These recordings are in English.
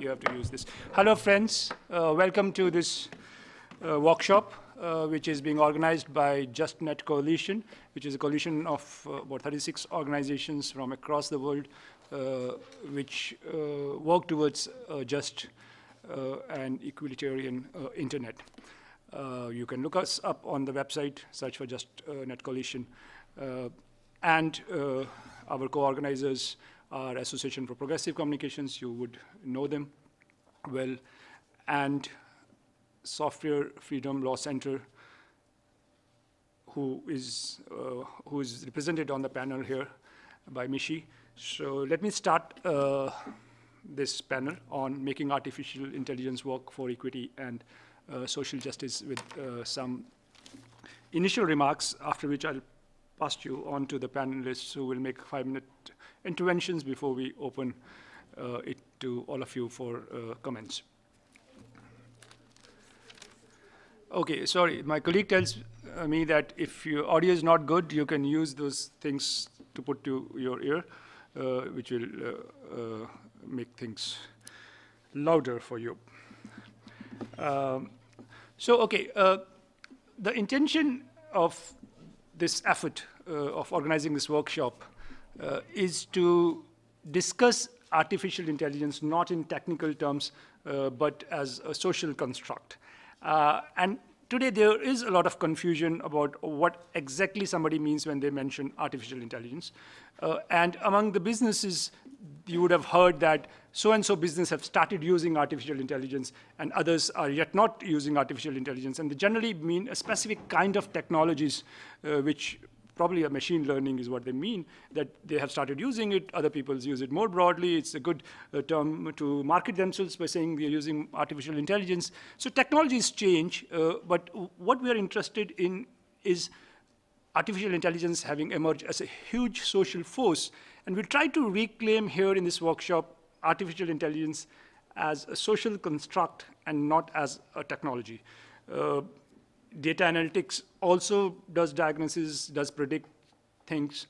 you have to use this. Hello, friends. Uh, welcome to this uh, workshop, uh, which is being organized by JustNet Coalition, which is a coalition of uh, about 36 organizations from across the world, uh, which uh, work towards just and equalitarian internet. you can look us up on the website, search for JustNet Coalition. and our co-organizers are Association for Progressive Communications, you would know them well, and Software Freedom Law Center, who is, uh, who is represented on the panel here by Mishi. So let me start uh, this panel on making artificial intelligence work for equity and uh, social justice with uh, some initial remarks, after which I'll pass you on to the panelists who will make five-minute interventions before we open uh, it to all of you for uh, comments. Okay, sorry, my colleague tells uh, me that if your audio is not good, you can use those things to put to your ear, uh, which will uh, uh, make things louder for you. Um, so, okay, the intention of this effort of organizing this workshop uh, is to discuss artificial intelligence not in technical terms, uh, but as a social construct. Uh, and today there is a lot of confusion about what exactly somebody means when they mention artificial intelligence. Uh, and among the businesses, you would have heard that so-and-so business have started using artificial intelligence and others are yet not using artificial intelligence. And they generally mean a specific kind of technologies uh, which probably a machine learning is what they mean, that they have started using it, other people use it more broadly. It's a good uh, term to market themselves by saying we are using artificial intelligence. So technologies change, uh, but what we are interested in is artificial intelligence having emerged as a huge social force. And we'll try to reclaim here in this workshop artificial intelligence as a social construct and not as a technology. Uh, data analytics also does diagnosis, does predict things.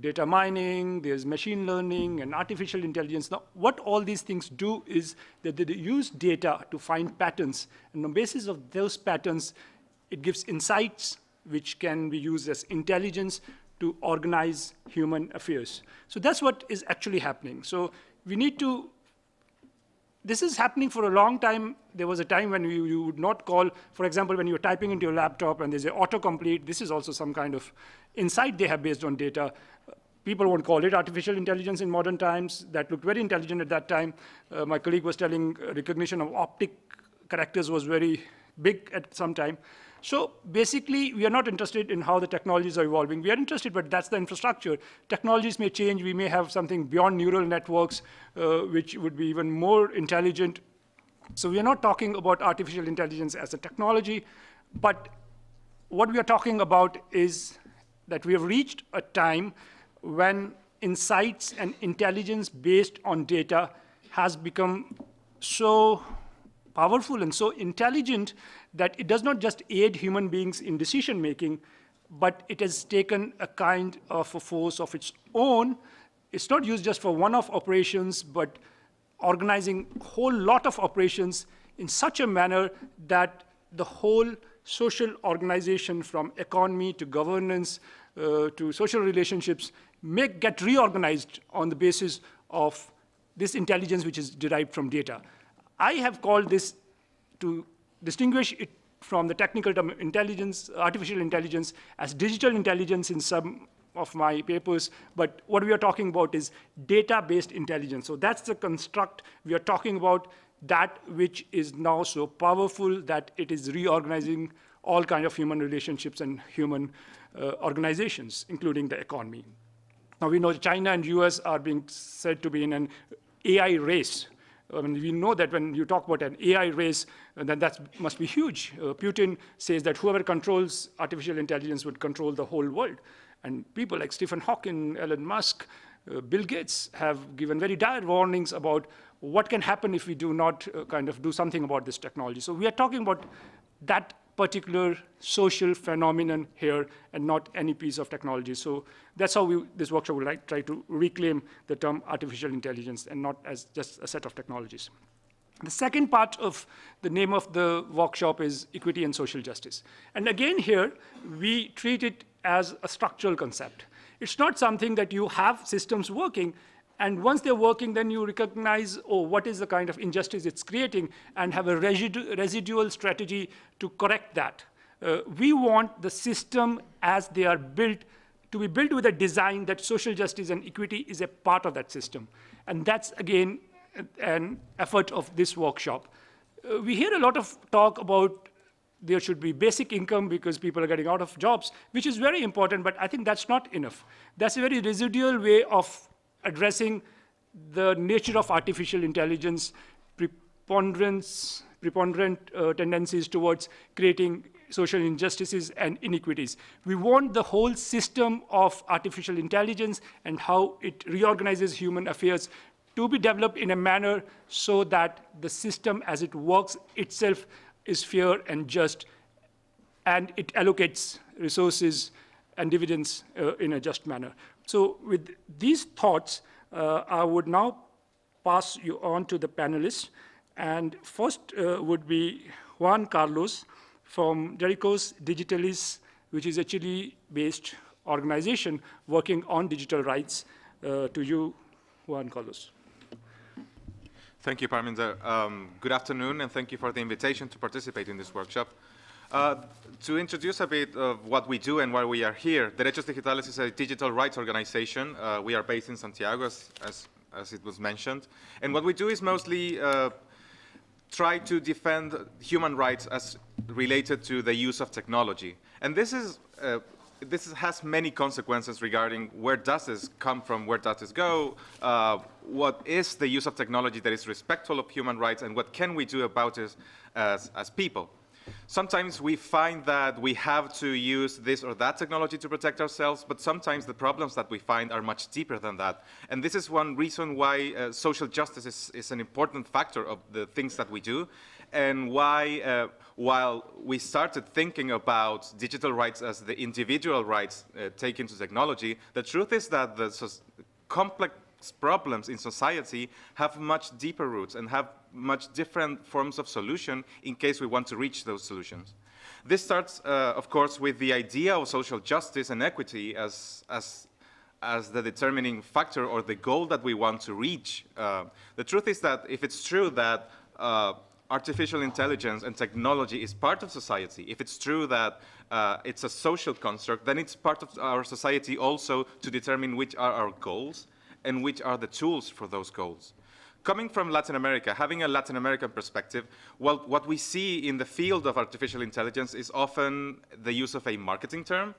Data mining, there's machine learning and artificial intelligence. Now, what all these things do is that they use data to find patterns. And on the basis of those patterns, it gives insights which can be used as intelligence to organize human affairs. So that's what is actually happening. So we need to this is happening for a long time. There was a time when you, you, would not call, for example, when you're typing into your laptop and there's an autocomplete, this is also some kind of insight they have based on data. People won't call it artificial intelligence in modern times. That looked very intelligent at that time. Uh, my colleague was telling recognition of optic characters was very big at some time. So basically, we are not interested in how the technologies are evolving. We are interested, but that's the infrastructure. Technologies may change. We may have something beyond neural networks, uh, which would be even more intelligent. So we are not talking about artificial intelligence as a technology, but what we are talking about is that we have reached a time when insights and intelligence based on data has become so powerful and so intelligent that it does not just aid human beings in decision making, but it has taken a kind of a force of its own. It's not used just for one-off operations, but organizing a whole lot of operations in such a manner that the whole social organization from economy to governance uh, to social relationships may get reorganized on the basis of this intelligence which is derived from data. I have called this to distinguish it from the technical term intelligence, artificial intelligence, as digital intelligence in some of my papers, but what we are talking about is data-based intelligence. So that's the construct we are talking about, that which is now so powerful that it is reorganizing all kind of human relationships and human uh, organizations, including the economy. Now we know China and US are being said to be in an AI race I mean, we know that when you talk about an AI race, uh, then that must be huge. Uh, Putin says that whoever controls artificial intelligence would control the whole world. And people like Stephen Hawking, Elon Musk, uh, Bill Gates have given very dire warnings about what can happen if we do not uh, kind of do something about this technology. So we are talking about that particular social phenomenon here and not any piece of technology. So that's how we, this workshop would like try to reclaim the term artificial intelligence and not as just a set of technologies. The second part of the name of the workshop is equity and social justice. And again here, we treat it as a structural concept. It's not something that you have systems working, and once they're working, then you recognize, oh, what is the kind of injustice it's creating, and have a residu residual strategy to correct that. Uh, we want the system as they are built to be built with a design that social justice and equity is a part of that system. And that's, again, an effort of this workshop. Uh, we hear a lot of talk about there should be basic income because people are getting out of jobs, which is very important, but I think that's not enough. That's a very residual way of addressing the nature of artificial intelligence, preponderance, preponderant uh, tendencies towards creating social injustices and inequities. We want the whole system of artificial intelligence and how it reorganizes human affairs to be developed in a manner so that the system as it works itself is fair and just, and it allocates resources and dividends uh, in a just manner. So with these thoughts, uh, I would now pass you on to the panelists. And first uh, would be Juan Carlos from Derechos Digitales, which is a Chile-based organization working on digital rights. Uh, to you, Juan Carlos. Thank you, Parminder. Um, good afternoon, and thank you for the invitation to participate in this workshop. Uh, to introduce a bit of what we do and why we are here, Derechos Digitales is a digital rights organization. Uh, we are based in Santiago, as, as, as, it was mentioned. And what we do is mostly uh, try to defend human rights as related to the use of technology. And this is uh, this has many consequences regarding where does this come from, where does this go, uh, what is the use of technology that is respectful of human rights, and what can we do about it as, as people. Sometimes we find that we have to use this or that technology to protect ourselves, but sometimes the problems that we find are much deeper than that. And this is one reason why uh, social justice is, is, an important factor of the things that we do, and why uh, while we started thinking about digital rights as the individual rights uh, taken to technology, the truth is that the complex problems in society have much deeper roots and have much different forms of solution in case we want to reach those solutions. This starts, uh, of course, with the idea of social justice and equity as, as, as the determining factor or the goal that we want to reach. Uh, the truth is that if it's true that uh, artificial intelligence and technology is part of society, if it's true that uh, it's a social construct, then it's part of our society also to determine which are our goals and which are the tools for those goals. Coming from Latin America, having a Latin American perspective, well, what we see in the field of artificial intelligence is often the use of a marketing term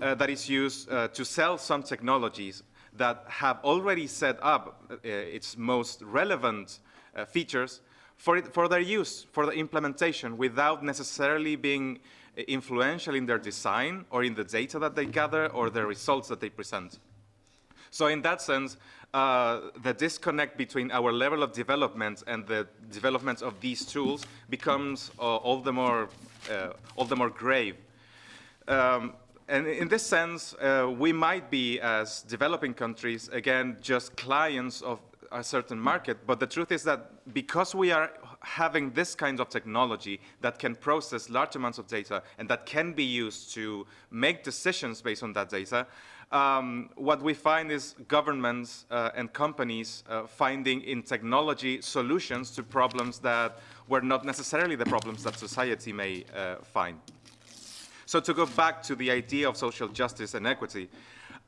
uh, that is used uh, to sell some technologies that have already set up uh, its most relevant uh, features for, it, for their use, for the implementation, without necessarily being influential in their design or in the data that they gather or the results that they present. So in that sense, uh, the disconnect between our level of development and the development of these tools becomes uh, all the more uh, all the more grave. Um, and in this sense, uh, we might be, as developing countries, again, just clients of a certain market. But the truth is that because we are having this kind of technology that can process large amounts of data and that can be used to make decisions based on that data, um, what we find is governments uh, and companies uh, finding in technology solutions to problems that were not necessarily the problems that society may uh, find. So to go back to the idea of social justice and equity,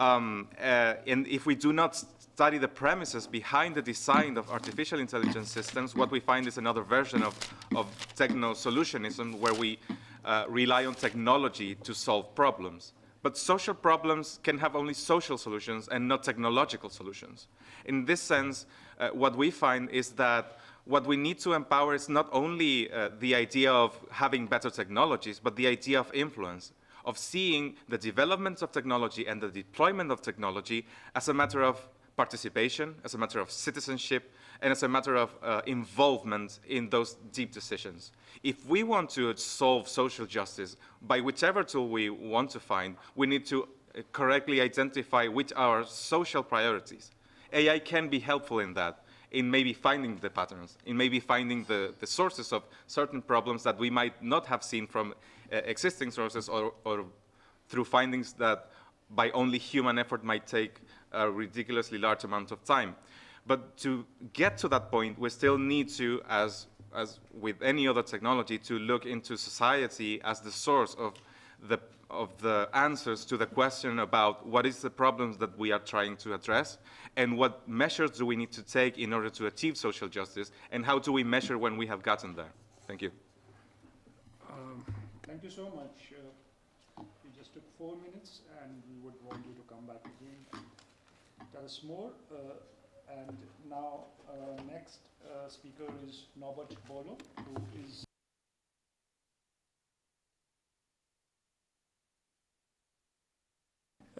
um, uh, and if we do not study the premises behind the design of artificial intelligence systems, what we find is another version of, of techno-solutionism where we uh, rely on technology to solve problems. But social problems can have only social solutions and not technological solutions. In this sense, uh, what we find is that what we need to empower is not only uh, the idea of having better technologies, but the idea of influence, of seeing the development of technology and the deployment of technology as a matter of participation, as a matter of citizenship, and as a matter of uh, involvement in those deep decisions. If we want to solve social justice by whichever tool we want to find, we need to uh, correctly identify which are social priorities. AI can be helpful in that, in maybe finding the patterns, in maybe finding the, the sources of certain problems that we might not have seen from uh, existing sources or, or through findings that by only human effort might take a ridiculously large amount of time. But to get to that point, we still need to, as, as with any other technology, to look into society as the source of the, of the answers to the question about what is the problems that we are trying to address and what measures do we need to take in order to achieve social justice and how do we measure when we have gotten there. Thank you. Um, thank you so much. Uh, we just took four minutes and we would want you to come back tell us more. Uh, and now, uh, next uh, speaker is Norbert Bollow, who is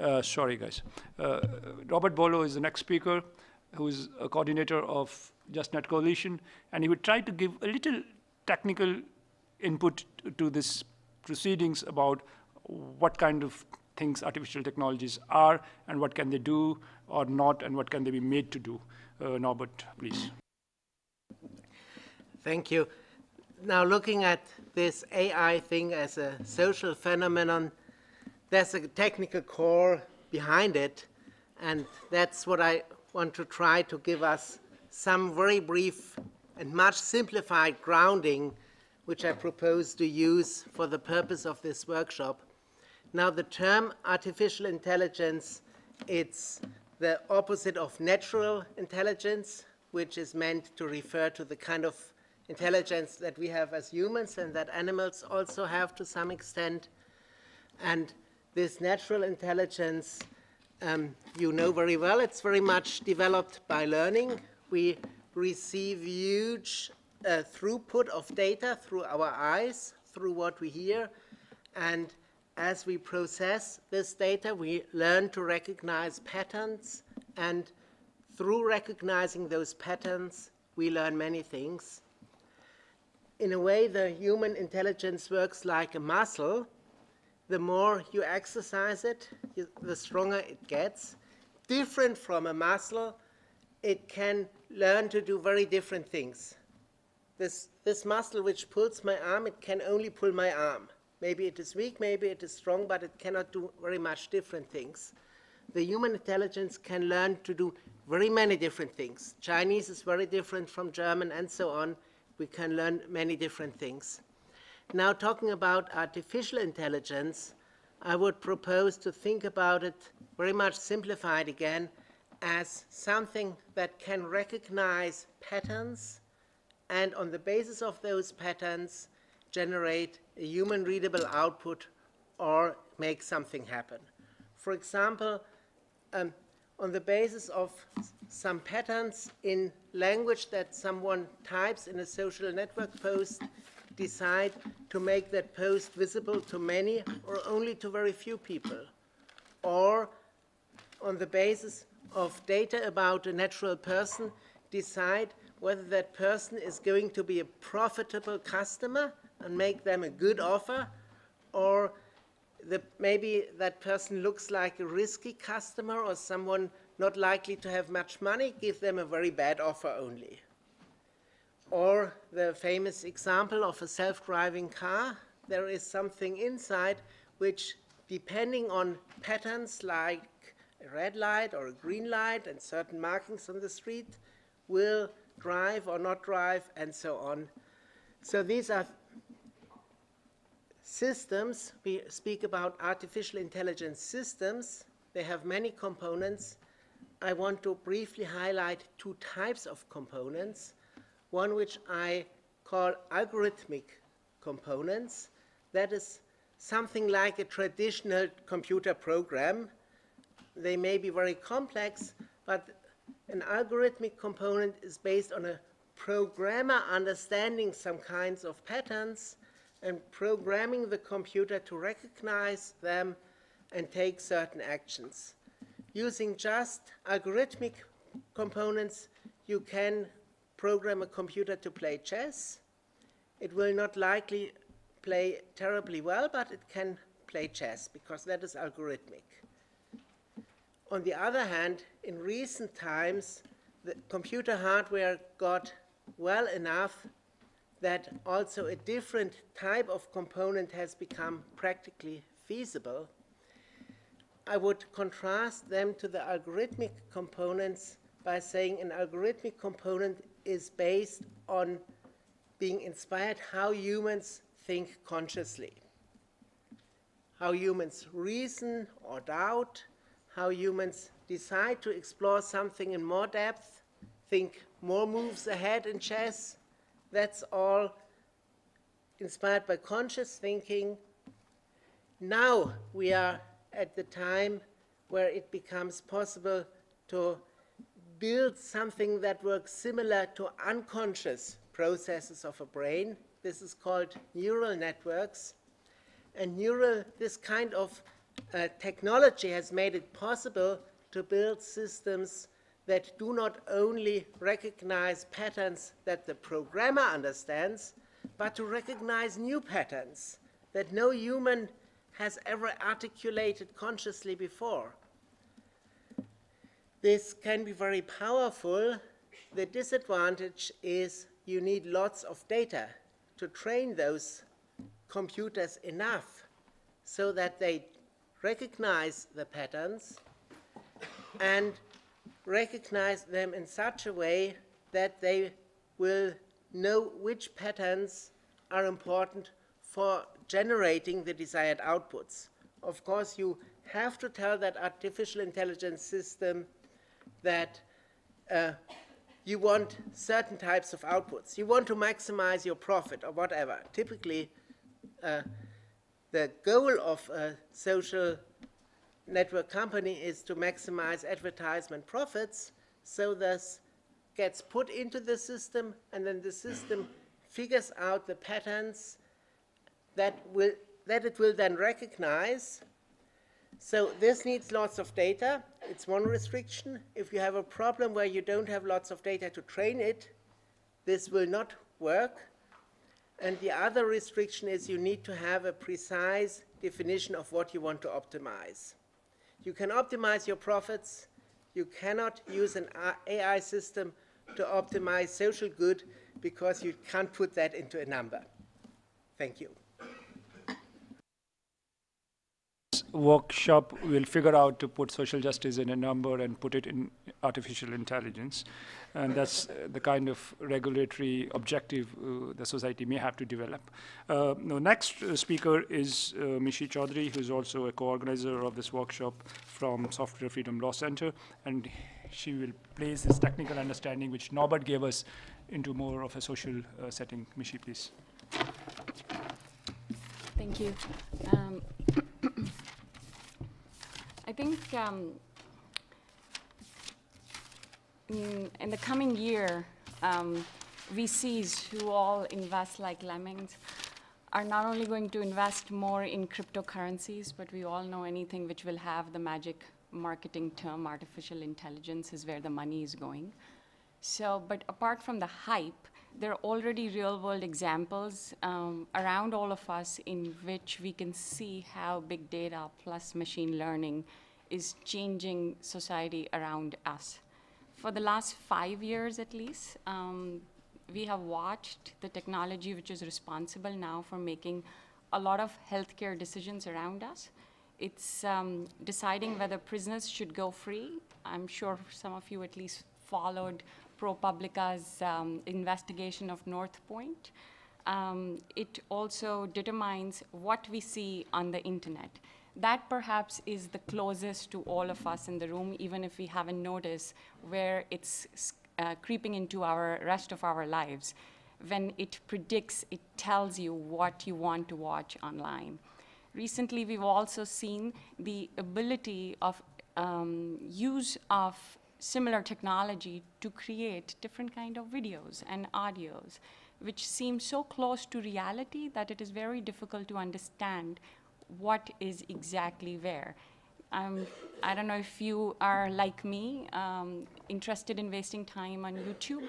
Uh, sorry, guys. Uh, Robert Bollow is the next speaker, who is a coordinator of JustNet Coalition, and he would try to give a little technical input to this proceedings about what kind of things artificial technologies are and what can they do or not and what can they be made to do. Uh, Norbert, please. Thank you. Now looking at this AI thing as a social phenomenon, there's a technical core behind it, and that's what I want to try to give us some very brief and much simplified grounding, which I propose to use for the purpose of this workshop. Now, the term artificial intelligence, it's the opposite of natural intelligence, which is meant to refer to the kind of intelligence that we have as humans and that animals also have to some extent. And this natural intelligence, um, you know very well, it's very much developed by learning. We receive huge uh, throughput of data through our eyes, through what we hear, and as we process this data, we learn to recognize patterns, and through recognizing those patterns, we learn many things. In a way, the human intelligence works like a muscle. The more you exercise it, the stronger it gets. Different from a muscle, it can learn to do very different things. This, this muscle which pulls my arm, it can only pull my arm. Maybe it is weak, maybe it is strong, but it cannot do very much different things. The human intelligence can learn to do very many different things. Chinese is very different from German and so on. We can learn many different things. Now talking about artificial intelligence, I would propose to think about it very much simplified again as something that can recognize patterns and on the basis of those patterns generate a human readable output or make something happen. For example, um, on the basis of some patterns in language that someone types in a social network post, decide to make that post visible to many or only to very few people. Or on the basis of data about a natural person, decide whether that person is going to be a profitable customer and make them a good offer, or the, maybe that person looks like a risky customer or someone not likely to have much money, give them a very bad offer only. Or the famous example of a self-driving car, there is something inside which, depending on patterns like a red light or a green light and certain markings on the street, will drive or not drive and so on. So these are Systems, we speak about artificial intelligence systems. They have many components. I want to briefly highlight two types of components. One which I call algorithmic components. That is something like a traditional computer program. They may be very complex, but an algorithmic component is based on a programmer understanding some kinds of patterns and programming the computer to recognize them and take certain actions. using just algorithmic components, you can program a computer to play chess. It will not likely play terribly well, but it can play chess because that is algorithmic. On the other hand, in recent times, the computer hardware got well enough that also a different type of component has become practically feasible. I would contrast them to the algorithmic components by saying an algorithmic component is based on being inspired how humans think consciously, how humans reason or doubt, how humans decide to explore something in more depth, think more moves ahead in chess. That's all inspired by conscious thinking. Now we are at the time where it becomes possible to build something that works similar to unconscious processes of a brain. This is called neural networks. And neural, this kind of uh, technology has made it possible to build systems that do not only recognize patterns that the programmer understands, but to recognize new patterns that no human has ever articulated consciously before. This can be very powerful. The disadvantage is you need lots of data to train those computers enough so that they recognize the patterns and recognize them in such a way that they will know which patterns are important for generating the desired outputs. Of course, you have to tell that artificial intelligence system that uh, you want certain types of outputs. You want to maximize your profit or whatever. Typically, uh, the goal of a social network company is to maximize advertisement profits, so this gets put into the system, and then the system figures out the patterns that, will, that it will then recognize. So this needs lots of data. It's one restriction. If you have a problem where you don't have lots of data to train it, this will not work. And the other restriction is you need to have a precise definition of what you want to optimize. You can optimize your profits. You cannot use an uh, AI system to optimize social good because you can't put that into a number. Thank you. Workshop will figure out to put social justice in a number and put it in artificial intelligence. And that's uh, the kind of regulatory objective uh, the society may have to develop. Uh, the next uh, speaker is uh, Mishi who's also a co-organizer of this workshop from Software Freedom Law Center. And she will place this technical understanding which Norbert gave us into more of a social uh, setting. Mishi, please. Thank you. Um, I think um, in, the coming year, um, VCs who all invest like lemmings are not only going to invest more in cryptocurrencies, but we all know anything which will have the magic marketing term artificial intelligence is where the money is going. So, but apart from the hype, there are already real world examples um, around all of us in which we can see how big data plus machine learning is changing society around us. For the last five years at least, um, we have watched the technology which is responsible now for making a lot of healthcare decisions around us. It's um, deciding whether prisoners should go free. I'm sure some of you at least followed ProPublica's um, investigation of Northpointe. Um, it also determines what we see on the internet. That perhaps is the closest to all of us in the room, even if we haven't noticed where it's uh, creeping into our rest of our lives. When it predicts, it tells you what you want to watch online. Recently, we've also seen the ability of um, use of similar technology to create different kind of videos and audios, which seem so close to reality that it is very difficult to understand what is exactly where. Um, I don't know if you are like me, um, interested in wasting time on YouTube,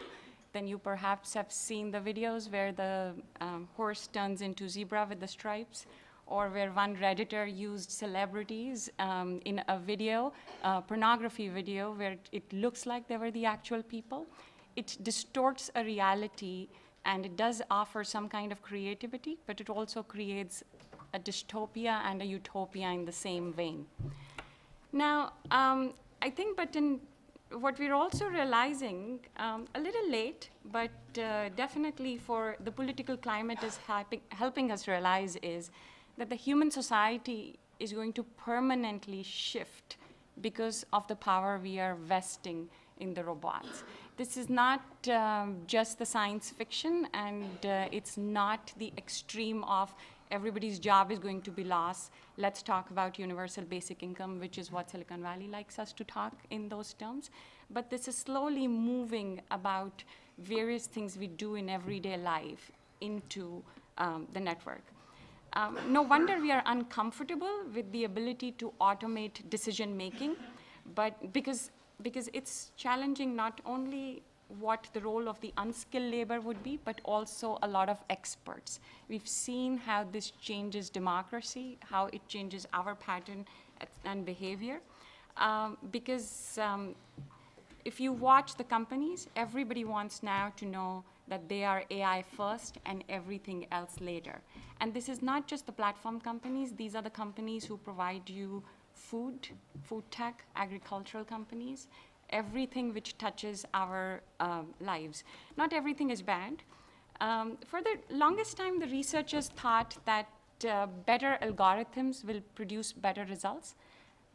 then you perhaps have seen the videos where the um, horse turns into zebra with the stripes, or where one Redditor used celebrities um, in a video, a pornography video, where it looks like they were the actual people. It distorts a reality and it does offer some kind of creativity, but it also creates a dystopia and a utopia in the same vein. Now, um, I think, but in what we're also realizing, um, a little late, but uh, definitely for the political climate is helping, helping us realize is that the human society is going to permanently shift because of the power we are vesting in the robots. This is not um, just the science fiction, and uh, it's not the extreme of everybody's job is going to be lost. Let's talk about universal basic income, which is what Silicon Valley likes us to talk in those terms. But this is slowly moving about various things we do in everyday life into um, the network. Um, no wonder we are uncomfortable with the ability to automate decision making, but because, because it's challenging not only what the role of the unskilled labor would be, but also a lot of experts. We've seen how this changes democracy, how it changes our pattern and behavior. Um, because um, if you watch the companies, everybody wants now to know that they are AI first and everything else later. And this is not just the platform companies, these are the companies who provide you food, food tech, agricultural companies, everything which touches our um, lives. Not everything is bad. Um, for the longest time, the researchers thought that uh, better algorithms will produce better results.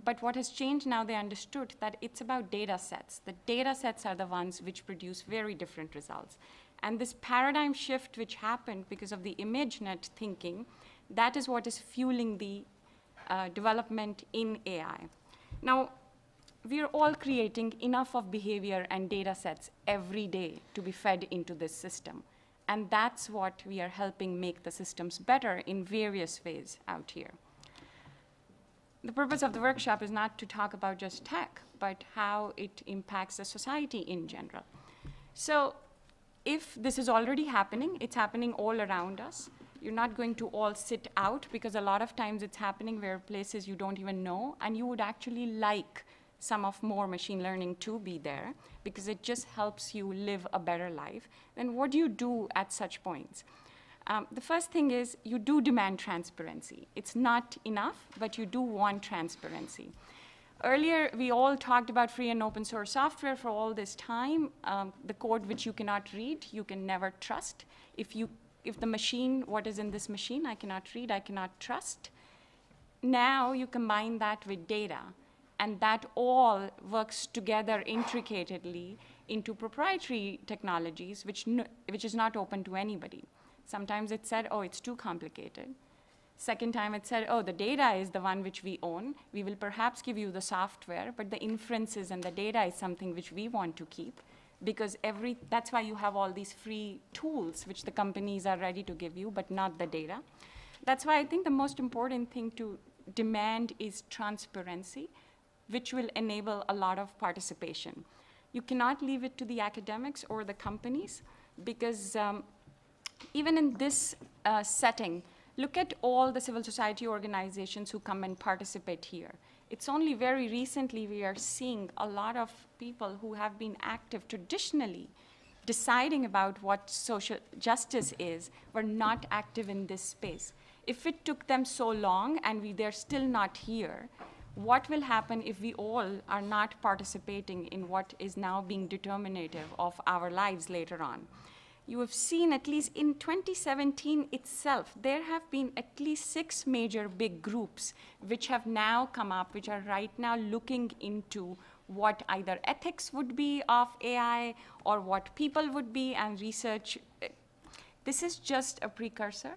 But what has changed now, they understood that it's about data sets. The data sets are the ones which produce very different results. And this paradigm shift which happened because of the ImageNet thinking, that is what is fueling the uh, development in AI. Now, we are all creating enough of behavior and data sets every day to be fed into this system. And that's what we are helping make the systems better in various ways out here. The purpose of the workshop is not to talk about just tech, but how it impacts the society in general. So if this is already happening, it's happening all around us. You're not going to all sit out because a lot of times it's happening where places you don't even know, and you would actually like some of more machine learning to be there because it just helps you live a better life, then what do you do at such points? Um, the first thing is you do demand transparency. It's not enough, but you do want transparency. Earlier, we all talked about free and open source software for all this time. Um, the code which you cannot read, you can never trust. If, you, if the machine, what is in this machine, I cannot read, I cannot trust. Now you combine that with data and that all works together intricately into proprietary technologies, which, which is not open to anybody. Sometimes it's said, oh, it's too complicated. Second time it said, oh, the data is the one which we own. We will perhaps give you the software, but the inferences and the data is something which we want to keep because every, that's why you have all these free tools which the companies are ready to give you, but not the data. That's why I think the most important thing to demand is transparency which will enable a lot of participation. You cannot leave it to the academics or the companies because um, even in this uh, setting, look at all the civil society organizations who come and participate here. It's only very recently we are seeing a lot of people who have been active traditionally deciding about what social justice is were not active in this space. If it took them so long and we, they're still not here, what will happen if we all are not participating in what is now being determinative of our lives later on? You have seen, at least in 2017 itself, there have been at least six major big groups which have now come up, which are right now looking into what either ethics would be of AI or what people would be and research. Eh, this is just a precursor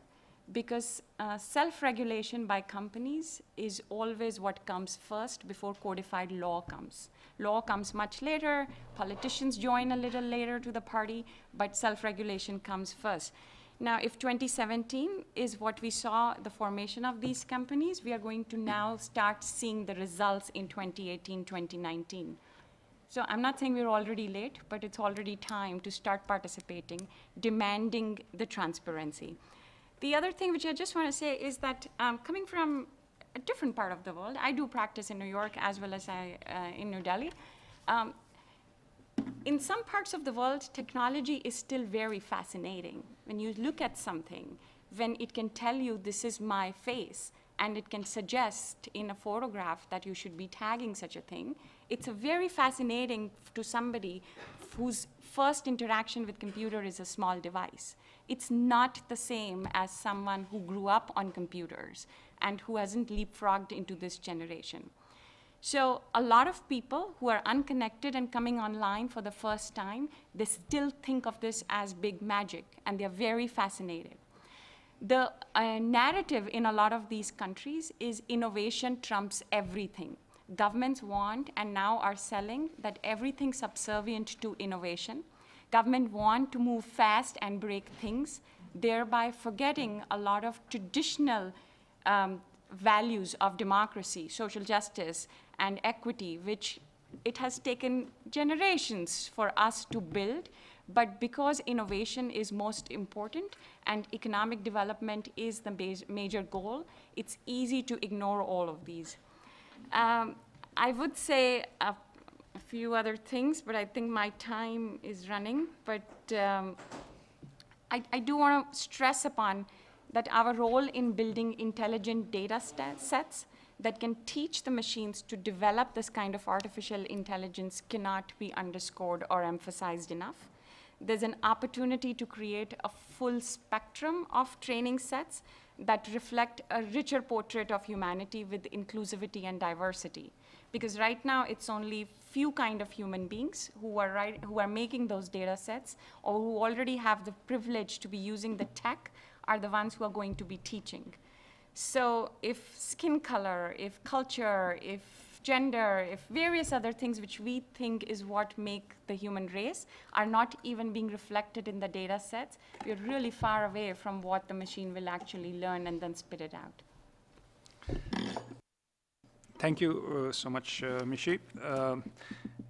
because uh, self-regulation by companies is always what comes first before codified law comes. Law comes much later, politicians join a little later to the party, but self-regulation comes first. Now, if 2017 is what we saw the formation of these companies, we are going to now start seeing the results in 2018, 2019. So I'm not saying we're already late, but it's already time to start participating, demanding the transparency. The other thing which I just want to say is that um, coming from a different part of the world, I do practice in New York as well as I, uh, in New Delhi. Um, in some parts of the world, technology is still very fascinating. When you look at something, when it can tell you this is my face, and it can suggest in a photograph that you should be tagging such a thing, it's a very fascinating to somebody whose first interaction with computer is a small device. It's not the same as someone who grew up on computers and who hasn't leapfrogged into this generation. So a lot of people who are unconnected and coming online for the first time, they still think of this as big magic, and they're very fascinated. The uh, narrative in a lot of these countries is innovation trumps everything. Governments want and now are selling that everything subservient to innovation. Government want to move fast and break things, thereby forgetting a lot of traditional um, values of democracy, social justice, and equity, which it has taken generations for us to build. But because innovation is most important and economic development is the major goal, it's easy to ignore all of these. Um, I would say a, few other things, but I think my time is running. But um, I, I do want to stress upon that our role in building intelligent data sets that can teach the machines to develop this kind of artificial intelligence cannot be underscored or emphasized enough. There's an opportunity to create a full spectrum of training sets that reflect a richer portrait of humanity with inclusivity and diversity. Because right now it's only few kind of human beings who are, right, who are making those data sets or who already have the privilege to be using the tech are the ones who are going to be teaching. So if skin color, if culture, if gender, if various other things which we think is what make the human race are not even being reflected in the data sets, we're really far away from what the machine will actually learn and then spit it out. Thank you uh, so much, uh, Mishi. Um,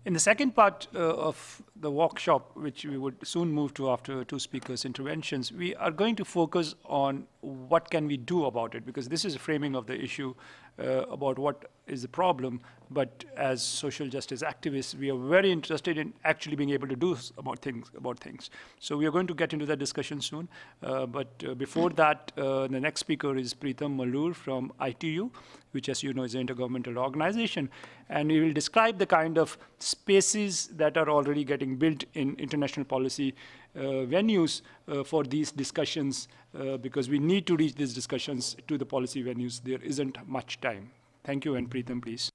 in the second part uh, of the workshop, which we would soon move to after two speakers' interventions, we are going to focus on what can we do about it, because this is a framing of the issue uh, about what is the problem, but as social justice activists, we are very interested in actually being able to do about things. About things. So we are going to get into that discussion soon. Uh, but uh, before that, uh, the next speaker is Preetam Maloor from ITU, which, as you know, is an intergovernmental organization, and he will describe the kind of spaces that are already getting built in international policy uh, venues uh, for these discussions, uh, because we need to reach these discussions to the policy venues. There isn't much time. Thank you, and Preetam, please.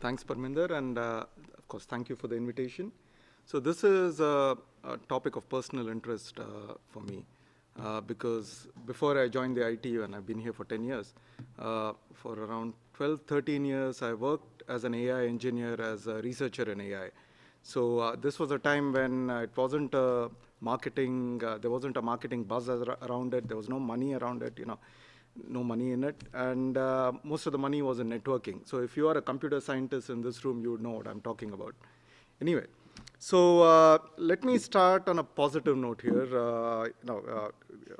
Thanks, Parminder, and of course, thank you for the invitation. So this is a, a topic of personal interest uh, for me uh, because before I joined the ITU, and I've been here for 10 years, uh, for around 12, 13 years, I worked as an AI engineer, as a researcher in AI. So uh, this was a time when it wasn't a marketing, uh, there wasn't a marketing buzz around it, there was no money around it, you know no money in it, and uh, most of the money was in networking. So if you are a computer scientist in this room, you would know what I'm talking about. Anyway, so uh, let me start on a positive note here, uh, you know, uh,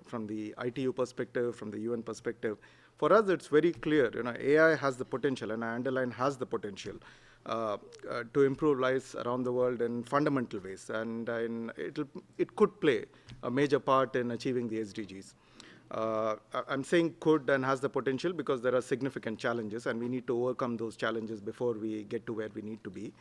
from the ITU perspective, from the UN perspective. For us, it's very clear, you know, AI has the potential, and I underline has the potential, uh, uh, to improve lives around the world in fundamental ways, and in, it could play a major part in achieving the SDGs. Uh, I'm saying could and has the potential because there are significant challenges and we need to overcome those challenges before we get to where we need to be.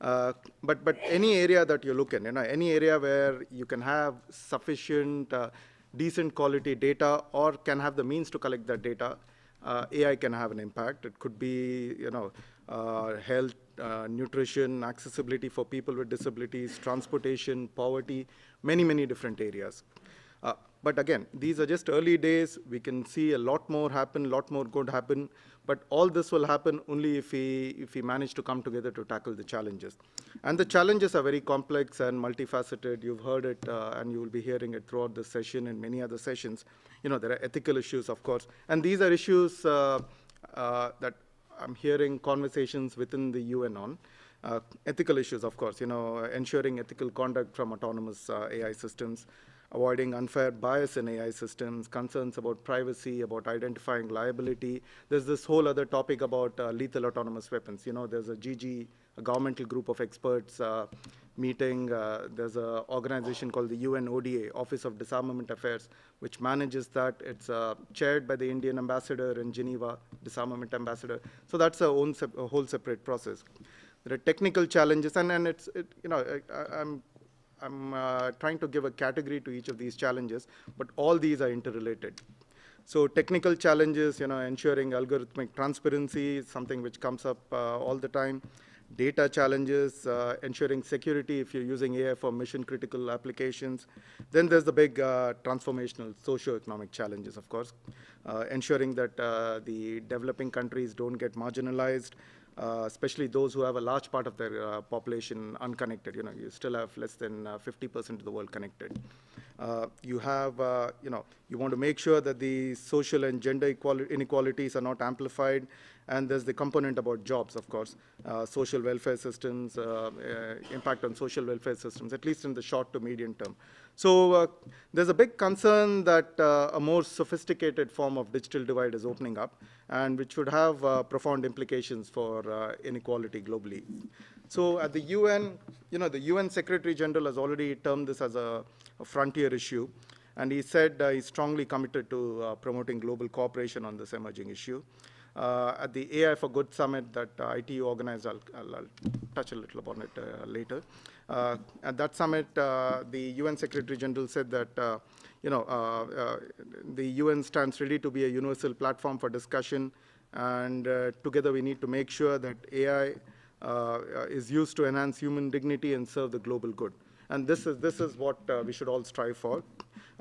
Uh, but, but any area that you look in, you know, any area where you can have sufficient, uh, decent quality data or can have the means to collect that data, uh, AI can have an impact. It could be, you know, uh, health, uh, nutrition, accessibility for people with disabilities, transportation, poverty, many, many different areas. But again, these are just early days. We can see a lot more happen, a lot more good happen. But all this will happen only if we, if we manage to come together to tackle the challenges. And the challenges are very complex and multifaceted. You've heard it, uh, and you will be hearing it throughout this session and many other sessions. You know, there are ethical issues, of course. And these are issues uh, uh, that I'm hearing conversations within the UN on. Uh, ethical issues, of course, you know, ensuring ethical conduct from autonomous uh, AI systems, avoiding unfair bias in AI systems, concerns about privacy, about identifying liability. There's this whole other topic about uh, lethal autonomous weapons. You know, there's a GG, a governmental group of experts uh, meeting. Uh, there's an organization called the UNODA, Office of Disarmament Affairs, which manages that. It's uh, chaired by the Indian ambassador in Geneva, disarmament ambassador. So that's a, own a whole separate process. There are technical challenges, and, and it's, it, you know, I, I'm I'm uh, trying to give a category to each of these challenges, but all these are interrelated. So technical challenges, you know, ensuring algorithmic transparency is something which comes up uh, all the time. Data challenges, uh, ensuring security if you're using AI for mission critical applications. Then there's the big uh, transformational socio-economic challenges, of course. Uh, ensuring that uh, the developing countries don't get marginalized, uh, especially those who have a large part of their uh, population unconnected. You know, you still have less than 50% uh, of the world connected. Uh, you have, uh, you know, you want to make sure that the social and gender inequalities are not amplified. And there's the component about jobs, of course, uh, social welfare systems, impact on social welfare systems, at least in the short to medium term. So uh, there's a big concern that uh, a more sophisticated form of digital divide is opening up, and which would have uh, profound implications for uh, inequality globally. So at the UN, you know, the UN Secretary General has already termed this as a, a frontier issue, and he said uh, he's strongly committed to uh, promoting global cooperation on this emerging issue. At the AI for Good Summit that ITU organized, I'll, I'll, I'll, touch a little upon it later. Uh, at that summit, uh, the UN Secretary General said that uh, you know, uh, uh, the UN stands ready to be a universal platform for discussion, and uh, together we need to make sure that AI is used to enhance human dignity and serve the global good. And this is, this is what we should all strive for.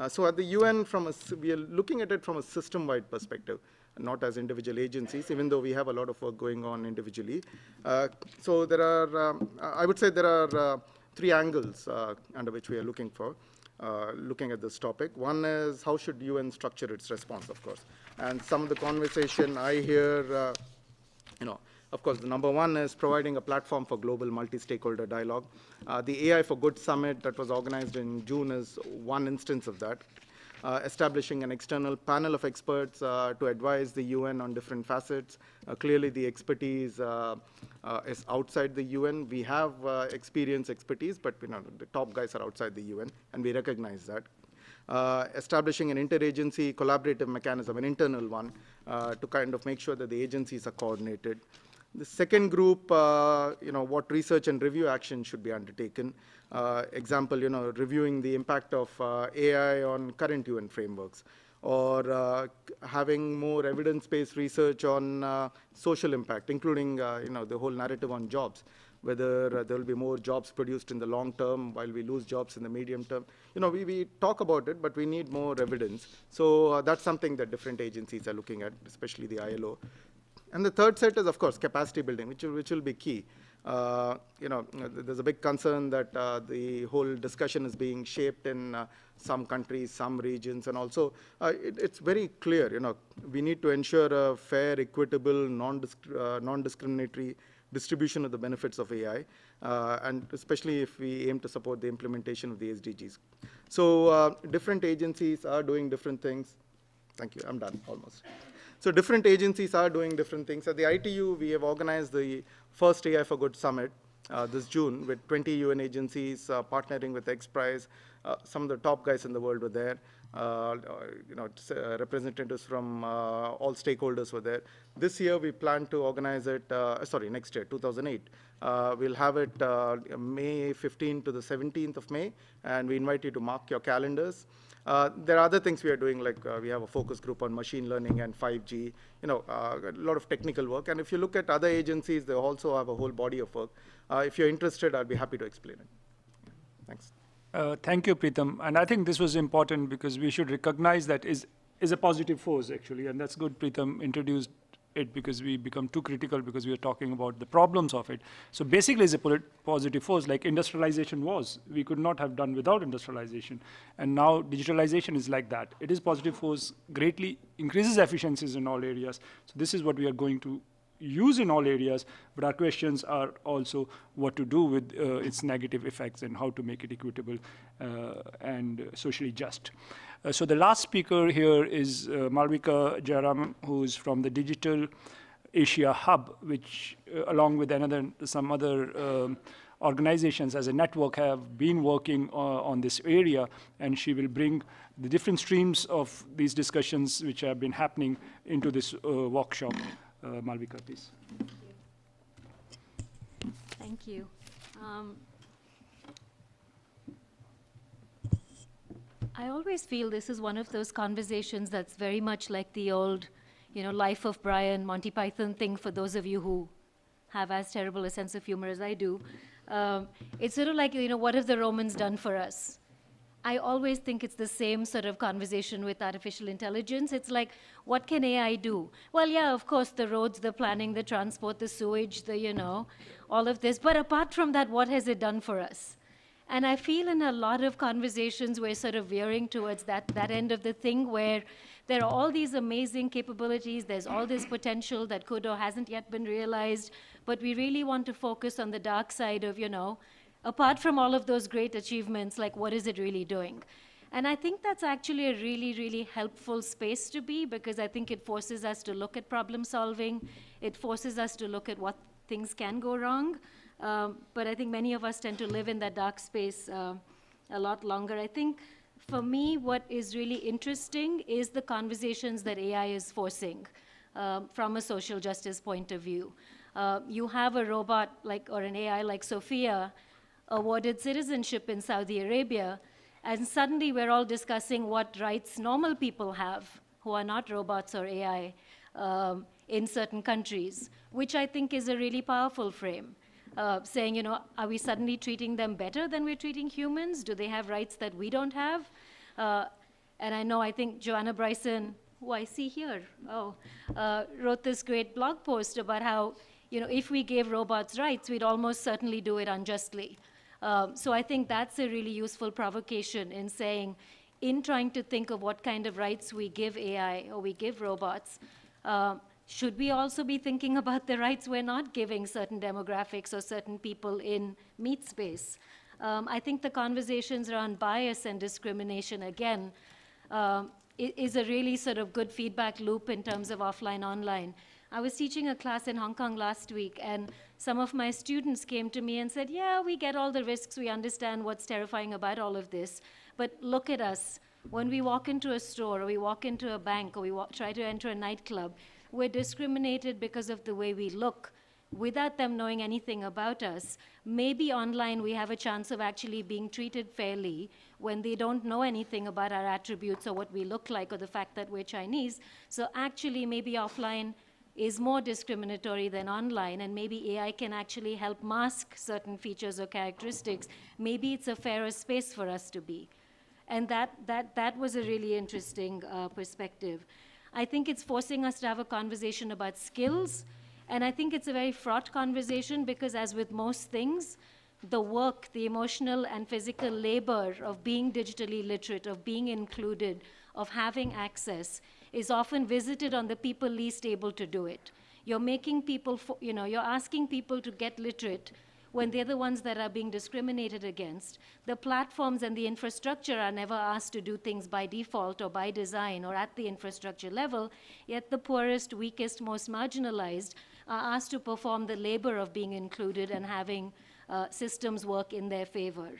so at the UN, from a, we are looking at it from a system-wide perspective not as individual agencies, even though we have a lot of work going on individually. Uh, so there are, um, I would say there are uh, three angles uh, under which we are looking for. Uh, looking at this topic. One is how should UN structure its response, of course. And some of the conversation I hear, uh, you know, of course, the number one is providing a platform for global multi-stakeholder dialogue. Uh, the AI for Good Summit that was organized in June is one instance of that establishing an external panel of experts uh, to advise the UN on different facets. Uh, clearly, the expertise uh, uh, is outside the UN. We have uh, experience, expertise, but you know, the top guys are outside the UN, and we recognize that. establishing an interagency collaborative mechanism, an internal one, to kind of make sure that the agencies are coordinated. The second group, uh, you know, what research and review action should be undertaken. Uh, example, you know, reviewing the impact of uh, AI on current UN frameworks or uh, having more evidence-based research on uh, social impact, including, uh, you know, the whole narrative on jobs, whether there will be more jobs produced in the long term while we lose jobs in the medium term. You know, we, we talk about it, but we need more evidence. So that's something that different agencies are looking at, especially the ILO. And the third set is, of course, capacity building, which, which will be key. Uh, you know, there's a big concern that uh, the whole discussion is being shaped in uh, some countries, some regions, and also uh, it, it's very clear, you know, we need to ensure a fair, equitable, uh, non-discriminatory distribution of the benefits of AI, uh, and especially if we aim to support the implementation of the SDGs. So different agencies are doing different things. Thank you, I'm done almost. So different agencies are doing different things. At the ITU, we have organized the first AI for Good Summit uh, this June with 20 UN agencies uh, partnering with XPRIZE. Uh, some of the top guys in the world were there. Uh, you know, uh, representatives from uh, all stakeholders were there. This year, we plan to organize it, sorry, next year, 2008. we'll have it May 15 to the 17th of May, and we invite you to mark your calendars. Uh, there are other things we are doing, like uh, we have a focus group on machine learning and 5G, you know, uh, a lot of technical work. And if you look at other agencies, they also have a whole body of work. Uh, if you're interested, I'll be happy to explain it. Thanks. Uh, thank you, Preetam. And I think this was important because we should recognize that is, is a positive force, actually. And that's good Preetam introduced it because we become too critical because we are talking about the problems of it. So basically, it's a positive force, like industrialization was. We could not have done without industrialization. And now digitalization is like that. It is positive force, greatly increases efficiencies in all areas. So this is what we are going to use in all areas, but our questions are also what to do with uh, its negative effects and how to make it equitable uh, and socially just. Uh, so the last speaker here is uh, Malavika Jayaram, who is from the Digital Asia Hub, which along with another, some other um, organizations as a network have been working uh, on this area, and she will bring the different streams of these discussions which have been happening into this uh, workshop. Uh, Malavika, please. Thank you. Um, I always feel this is one of those conversations that's very much like the old, you know, Life of Brian, Monty Python thing for those of you who have as terrible a sense of humor as I do. Um, it's sort of like, you know, what have the Romans done for us? I always think it's the same sort of conversation with artificial intelligence. It's like, what can AI do? Well, yeah, of course, the roads, the planning, the transport, the sewage, the, you know, all of this. But apart from that, what has it done for us? And I feel in a lot of conversations we're sort of veering towards that, that end of the thing where there are all these amazing capabilities, there's all this potential that could or hasn't yet been realized, but we really want to focus on the dark side of, you know, apart from all of those great achievements, like what is it really doing? And I think that's actually a really, really helpful space to be because I think it forces us to look at problem solving. It forces us to look at what things can go wrong. Um, but I think many of us tend to live in that dark space uh, a lot longer. I think for me, what is really interesting is the conversations that AI is forcing um, from a social justice point of view. Uh, you have a robot like, or an AI like Sophia awarded citizenship in Saudi Arabia, and suddenly we're all discussing what rights normal people have who are not robots or AI um, in certain countries, which I think is a really powerful frame uh, saying, you know, are we suddenly treating them better than we're treating humans? Do they have rights that we don't have? Uh, and I know, I think Joanna Bryson, who I see here, oh, uh, wrote this great blog post about how, you know, if we gave robots rights, we'd almost certainly do it unjustly. Um, so I think that's a really useful provocation in saying, in trying to think of what kind of rights we give AI or we give robots, uh, should we also be thinking about the rights we're not giving certain demographics or certain people in meat space? Um, I think the conversations around bias and discrimination, again, um, is a really sort of good feedback loop in terms of offline online. I was teaching a class in Hong Kong last week, and some of my students came to me and said, Yeah, we get all the risks, we understand what's terrifying about all of this, but look at us. When we walk into a store, or we walk into a bank, or we walk, try to enter a nightclub, we're discriminated because of the way we look without them knowing anything about us. Maybe online we have a chance of actually being treated fairly when they don't know anything about our attributes or what we look like or the fact that we're Chinese. So actually, maybe offline is more discriminatory than online, and maybe AI can actually help mask certain features or characteristics. Maybe it's a fairer space for us to be. And that, that, that was a really interesting uh, perspective. I think it's forcing us to have a conversation about skills. And I think it's a very fraught conversation because, as with most things, the work, the emotional and physical labor of being digitally literate, of being included, of having access, is often visited on the people least able to do it. You're making people, you know, you're asking people to get literate when they're the ones that are being discriminated against. The platforms and the infrastructure are never asked to do things by default or by design or at the infrastructure level, yet the poorest, weakest, most marginalized are asked to perform the labor of being included and having uh, systems work in their favor.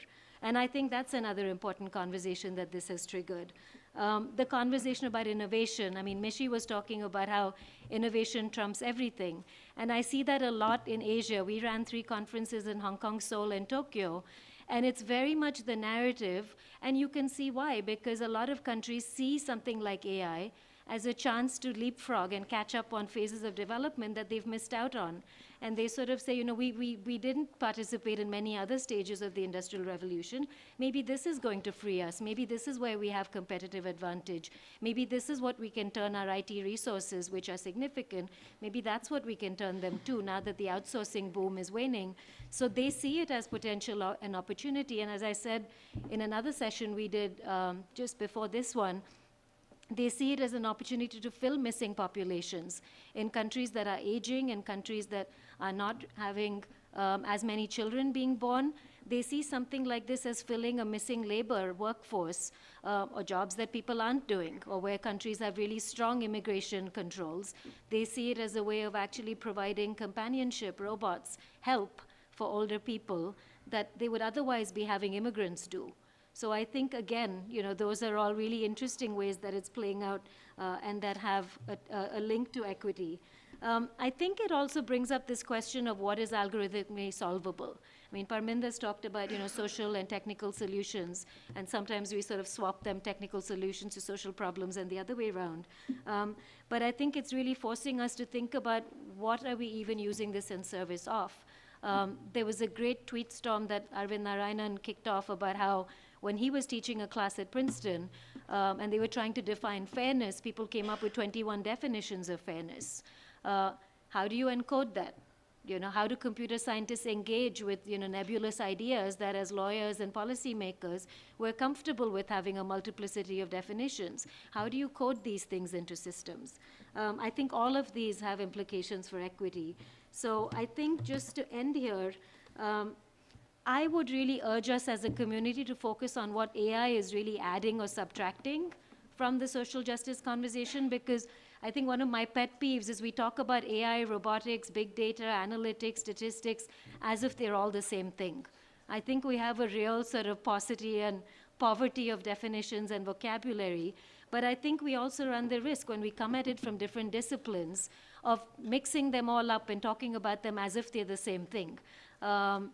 And I think that's another important conversation that this has triggered. Um, the conversation about innovation, I mean, Mishi was talking about how innovation trumps everything. And I see that a lot in Asia. We ran three conferences in Hong Kong, Seoul, and Tokyo. And it's very much the narrative, and you can see why, because a lot of countries see something like AI as a chance to leapfrog and catch up on phases of development that they've missed out on. And they sort of say, you know, we, we, we didn't participate in many other stages of the Industrial Revolution. Maybe this is going to free us. Maybe this is where we have competitive advantage. Maybe this is what we can turn our IT resources, which are significant, maybe that's what we can turn them to now that the outsourcing boom is waning. So they see it as potential and opportunity. And as I said in another session we did um, just before this one, they see it as an opportunity to fill missing populations in countries that are aging, in countries that are not having um, as many children being born. They see something like this as filling a missing labor workforce uh, or jobs that people aren't doing, or where countries have really strong immigration controls. They see it as a way of actually providing companionship, robots, help for older people that they would otherwise be having immigrants do. So I think, again, you know, those are all really interesting ways that it's playing out uh, and that have a, a, link to equity. Um, I think it also brings up this question of what is algorithmically solvable. I mean, Parminder's talked about, you know, social and technical solutions, and sometimes we sort of swap them technical solutions to social problems and the other way around. Um, but I think it's really forcing us to think about what are we even using this in service of. Um, there was a great tweet storm that Arvind Narayanan kicked off about how when he was teaching a class at Princeton um, and they were trying to define fairness, people came up with 21 definitions of fairness. Uh, how do you encode that? You know, how do computer scientists engage with, you know, nebulous ideas that as lawyers and policymakers, we're comfortable with having a multiplicity of definitions? How do you code these things into systems? Um, I think all of these have implications for equity. So I think just to end here, um, I would really urge us as a community to focus on what AI is really adding or subtracting from the social justice conversation because I think one of my pet peeves is we talk about AI, robotics, big data, analytics, statistics as if they're all the same thing. I think we have a real sort of paucity and poverty of definitions and vocabulary, but I think we also run the risk when we come at it from different disciplines of mixing them all up and talking about them as if they're the same thing. Um,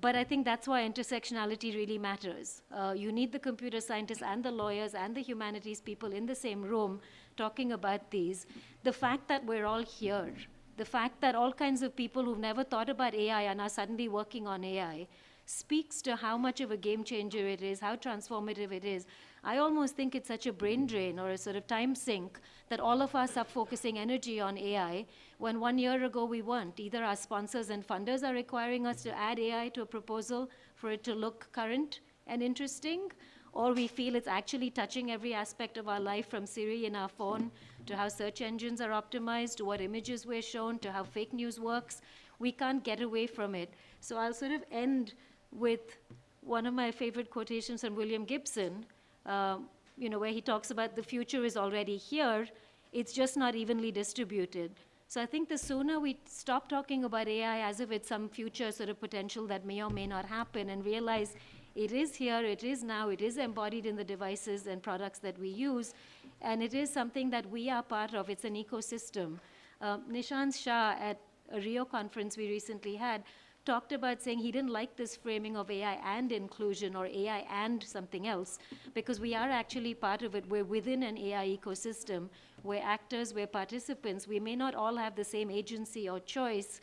but I think that's why intersectionality really matters. Uh, you need the computer scientists and the lawyers and the humanities people in the same room talking about these. The fact that we're all here, the fact that all kinds of people who've never thought about AI and are suddenly working on AI, speaks to how much of a game changer it is, how transformative it is. I almost think it's such a brain drain or a sort of time sink that all of us are focusing energy on AI when one year ago we weren't. Either our sponsors and funders are requiring us to add AI to a proposal for it to look current and interesting, or we feel it's actually touching every aspect of our life from Siri in our phone to how search engines are optimized, to what images we're shown, to how fake news works. We can't get away from it. So I'll sort of end with one of my favorite quotations from William Gibson, uh, you know, where he talks about the future is already here, it's just not evenly distributed. So I think the sooner we stop talking about AI as if it's some future sort of potential that may or may not happen and realize it is here, it is now, it is embodied in the devices and products that we use, and it is something that we are part of. It's an ecosystem. Uh, Nishant Shah at a Rio conference we recently had talked about saying he didn't like this framing of AI and inclusion or AI and something else because we are actually part of it. We're within an AI ecosystem. We're actors, we're participants. We may not all have the same agency or choice,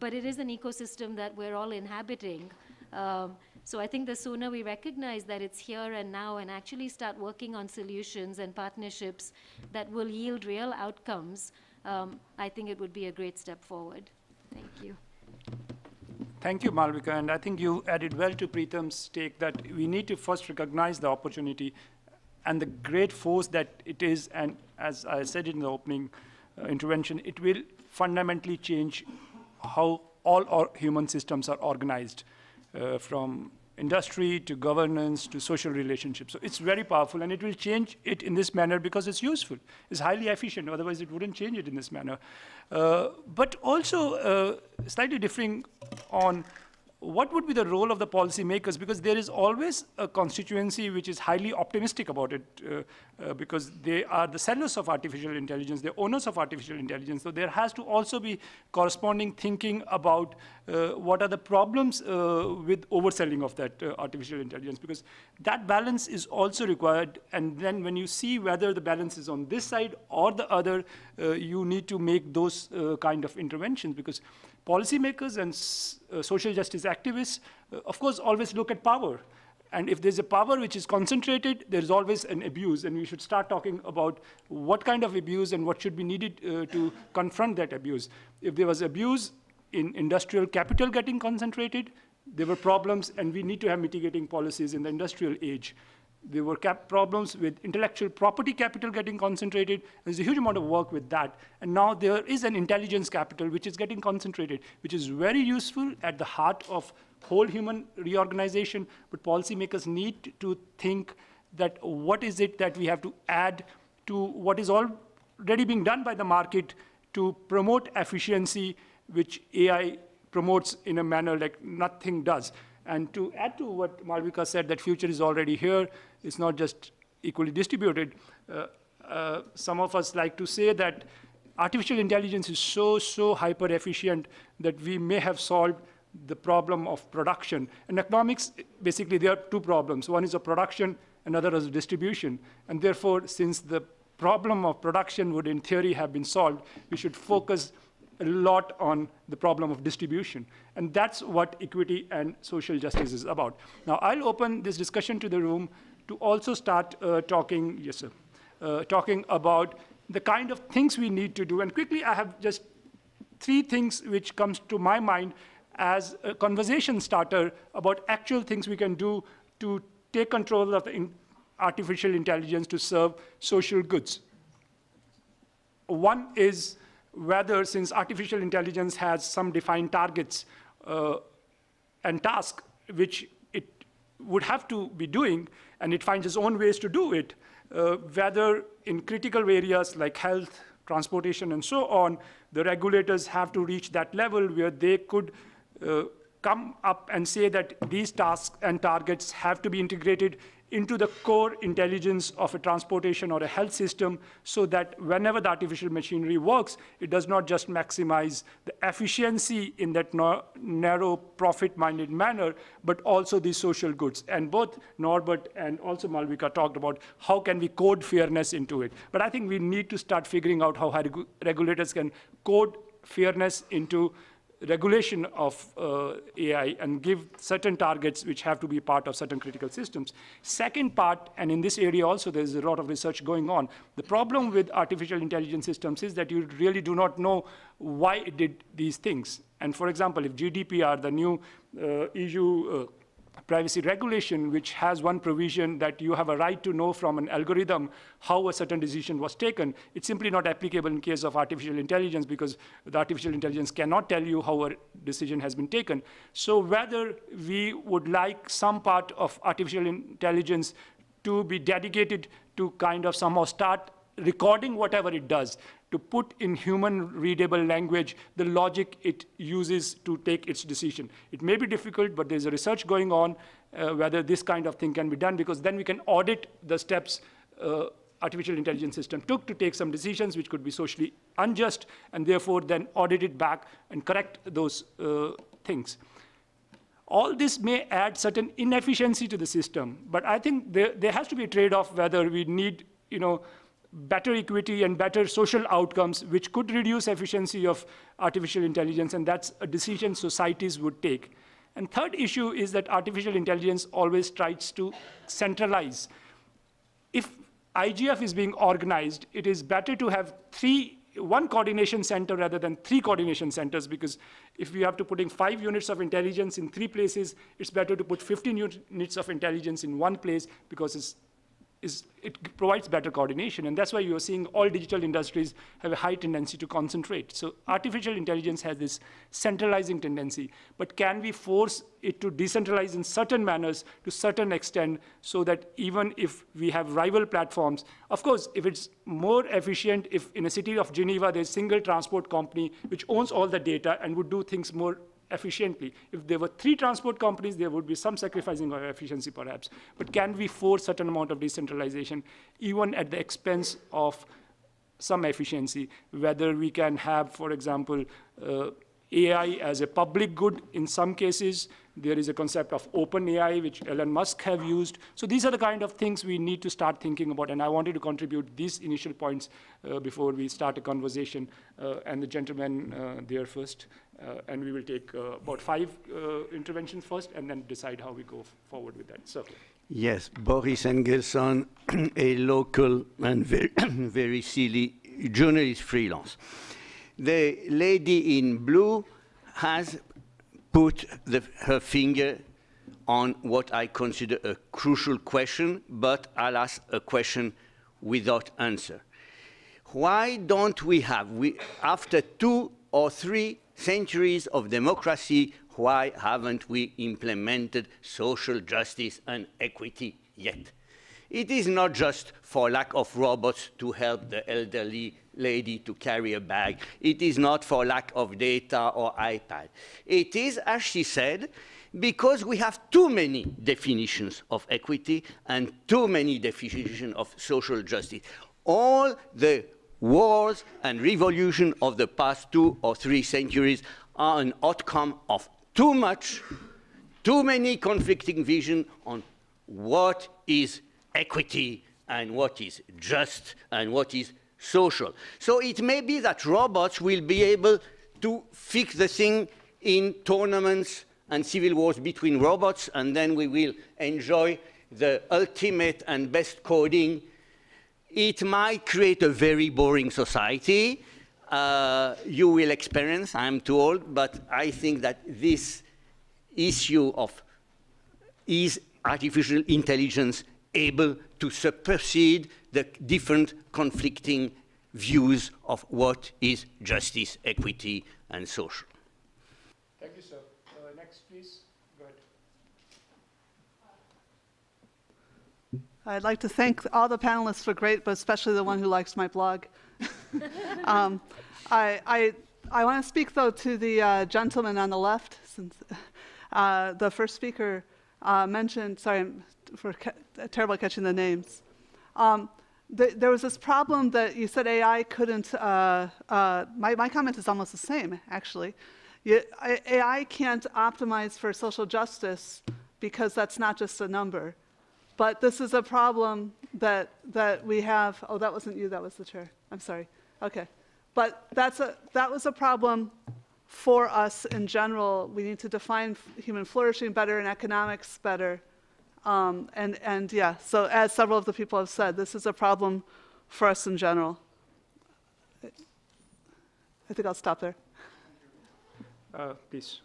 but it is an ecosystem that we're all inhabiting. Um, so I think the sooner we recognize that it's here and now and actually start working on solutions and partnerships that will yield real outcomes, um, I think it would be a great step forward. Thank you. Thank you, Malavika. And I think you added well to Preetam's take that we need to first recognize the opportunity and the great force that it is. And as I said in the opening uh, intervention, it will fundamentally change how all our human systems are organized uh, from industry to governance to social relationships. So it's very powerful and it will change it in this manner because it's useful. It's highly efficient, otherwise it wouldn't change it in this manner. Uh, but also uh, slightly differing on what would be the role of the policymakers? Because there is always a constituency which is highly optimistic about it uh, uh, because they are the sellers of artificial intelligence, the owners of artificial intelligence. So there has to also be corresponding thinking about uh, what are the problems uh, with overselling of that uh, artificial intelligence because that balance is also required. And then when you see whether the balance is on this side or the other, uh, you need to make those kind of interventions because policymakers and uh, social justice activists, uh, of course, always look at power. And if there's a power which is concentrated, there's always an abuse. And we should start talking about what kind of abuse and what should be needed uh, to confront that abuse. If there was abuse in industrial capital getting concentrated, there were problems, and we need to have mitigating policies in the industrial age. There were problems with intellectual property capital getting concentrated. There's a huge amount of work with that. And now there is an intelligence capital which is getting concentrated, which is very useful at the heart of whole human reorganization. But policymakers need to think that what is it that we have to add to what is already being done by the market to promote efficiency, which AI promotes in a manner like nothing does. And to add to what Malavika said, that future is already here, it's not just equally distributed. Uh, uh, some of us like to say that artificial intelligence is so, so hyper efficient that we may have solved the problem of production. In economics, basically, there are two problems. One is a production, another is distribution. And therefore, since the problem of production would, in theory, have been solved, we should focus a lot on the problem of distribution. And that's what equity and social justice is about. Now, I'll open this discussion to the room to also start uh, talking, yes, sir, uh, talking about the kind of things we need to do. And quickly, I have just three things which comes to my mind as a conversation starter about actual things we can do to take control of in artificial intelligence to serve social goods. One is whether, since artificial intelligence has some defined targets uh, and tasks which would have to be doing, and it finds its own ways to do it, uh, whether in critical areas like health, transportation, and so on, the regulators have to reach that level where they could uh, come up and say that these tasks and targets have to be integrated into the core intelligence of a transportation or a health system so that whenever the artificial machinery works, it does not just maximize the efficiency in that narrow profit-minded manner, but also the social goods. And both Norbert and also Malavika talked about how can we code fairness into it. But I think we need to start figuring out how regulators can code fairness into regulation of uh, AI and give certain targets which have to be part of certain critical systems. Second part, and in this area also there's a lot of research going on, the problem with artificial intelligence systems is that you really do not know why it did these things. And for example, if GDPR, the new uh, EU uh, privacy regulation, which has one provision that you have a right to know from an algorithm how a certain decision was taken. It's simply not applicable in case of artificial intelligence because the artificial intelligence cannot tell you how a decision has been taken. So whether we would like some part of artificial intelligence to be dedicated to kind of somehow start recording whatever it does to put in human readable language the logic it uses to take its decision. It may be difficult, but there's a research going on uh, whether this kind of thing can be done because then we can audit the steps uh, artificial intelligence system took to take some decisions which could be socially unjust and therefore then audit it back and correct those uh, things. All this may add certain inefficiency to the system, but I think there, there has to be a trade-off whether we need, you know, better equity and better social outcomes, which could reduce efficiency of artificial intelligence, and that's a decision societies would take. And third issue is that artificial intelligence always tries to centralize. If IGF is being organized, it is better to have three, one coordination center rather than three coordination centers, because if you have to put in five units of intelligence in three places, it's better to put 15 units of intelligence in one place because it's is it provides better coordination. And that's why you're seeing all digital industries have a high tendency to concentrate. So artificial intelligence has this centralizing tendency. But can we force it to decentralize in certain manners to certain extent so that even if we have rival platforms, of course, if it's more efficient, if in a city of Geneva, there's a single transport company which owns all the data and would do things more efficiently. If there were three transport companies, there would be some sacrificing of efficiency perhaps. But can we force certain amount of decentralization even at the expense of some efficiency, whether we can have, for example, uh, AI as a public good in some cases. There is a concept of open AI, which Elon Musk have used. So these are the kind of things we need to start thinking about. And I wanted to contribute these initial points uh, before we start a conversation. Uh, and the gentleman uh, there first. Uh, and we will take uh, about five interventions first and then decide how we go forward with that. So. Yes, Boris Engelson, a local and very, very silly journalist freelance. The lady in blue has put the, her finger on what I consider a crucial question, but alas, a question without answer. Why don't we have, we, after two or three centuries of democracy, why haven't we implemented social justice and equity yet? It is not just for lack of robots to help the elderly lady to carry a bag. It is not for lack of data or iPad. It is, as she said, because we have too many definitions of equity and too many definitions of social justice. All the wars and revolution of the past two or three centuries are an outcome of too much, too many conflicting visions on what is equity and what is just and what is social. So it may be that robots will be able to fix the thing in tournaments and civil wars between robots, and then we will enjoy the ultimate and best coding. It might create a very boring society. Uh, you will experience, I'm too old, but I think that this issue of is artificial intelligence able to supersede the different conflicting views of what is justice, equity, and social. Thank you, sir. Uh, next, please. Go ahead. I'd like to thank all the panelists for great, but especially the one who likes my blog. um, I, I, I want to speak, though, to the uh, gentleman on the left, since uh, the first speaker uh, mentioned, sorry for ca terrible at catching the names. Um, there was this problem that you said AI couldn't, uh, uh, my, my comment is almost the same, actually. You, AI can't optimize for social justice because that's not just a number. But this is a problem that, that we have. Oh, that wasn't you, that was the chair. I'm sorry. Okay. But that's a, that was a problem for us in general. We need to define human flourishing better and economics better. Um, and, and yeah, so as several of the people have said, this is a problem for us in general. I think I'll stop there. Uh, please.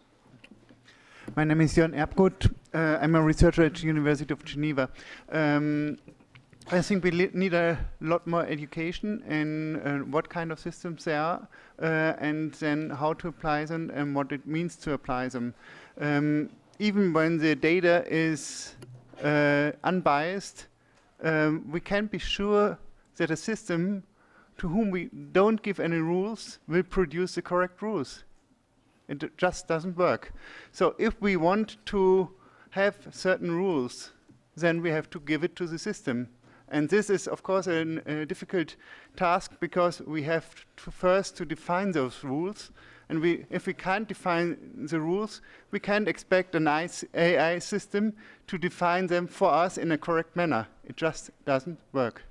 My name is Jan Erbgut. Uh, I'm a researcher at the University of Geneva. Um, I think we need a lot more education in uh, what kind of systems they are, uh, and then how to apply them and what it means to apply them. Um, even when the data is unbiased, um, we can be sure that a system to whom we don't give any rules will produce the correct rules. It just doesn't work. So if we want to have certain rules, then we have to give it to the system. And this is, of course, an, a difficult task because we have to first to define those rules and we, if we can't define the rules, we can't expect a nice AI system to define them for us in a correct manner. It just doesn't work.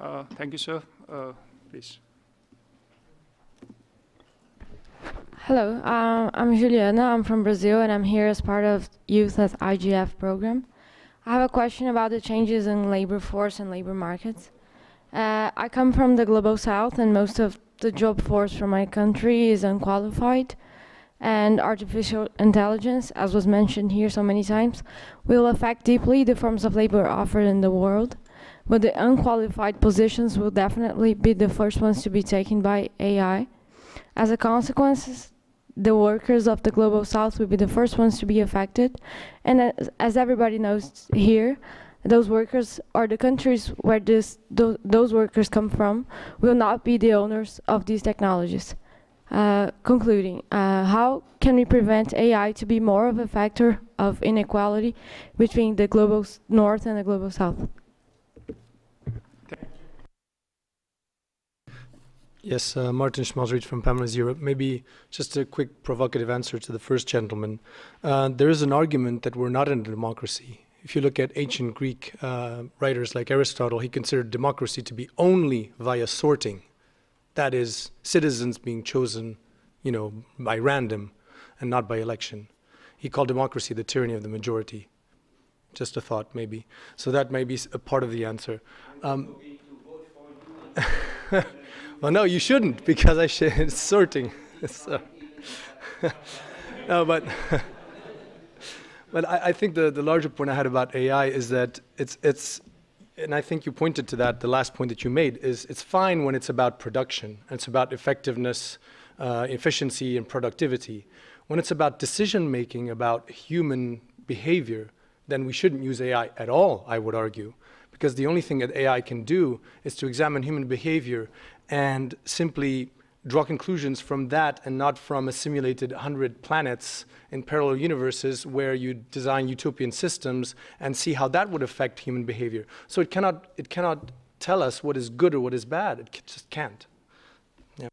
Uh, thank you, sir. Uh, please. Hello, uh, I'm Juliana. I'm from Brazil, and I'm here as part of Youth at IGF program. I have a question about the changes in labor force and labor markets. Uh, I come from the global south, and most of the job force for my country is unqualified and artificial intelligence, as was mentioned here so many times, will affect deeply the forms of labor offered in the world. But the unqualified positions will definitely be the first ones to be taken by AI. As a consequence, the workers of the global south will be the first ones to be affected. And as, as everybody knows here, those workers or the countries where this, those, those workers come from will not be the owners of these technologies. Uh, concluding, uh, how can we prevent AI to be more of a factor of inequality between the global north and the global south? Yes, uh, Martin Schmalzried from Families Europe. Maybe just a quick provocative answer to the first gentleman. Uh, there is an argument that we're not in a democracy. If you look at ancient Greek uh, writers like Aristotle, he considered democracy to be only via sorting. That is, citizens being chosen, you know, by random and not by election. He called democracy the tyranny of the majority. Just a thought, maybe. So that may be a part of the answer. Um, well, no, you shouldn't because I should, it's sorting. so, no, but but I, I, think the, the larger point I had about AI is that it's it's, and I think you pointed to that. The last point that you made is it's fine when it's about production. It's about effectiveness, uh, efficiency, and productivity. When it's about decision making, about human behavior, then we shouldn't use AI at all. I would argue because the only thing that AI can do is to examine human behavior and simply draw conclusions from that and not from a simulated 100 planets in parallel universes where you design utopian systems and see how that would affect human behavior. So it cannot, it cannot tell us what is good or what is bad. It just can't. Yeah.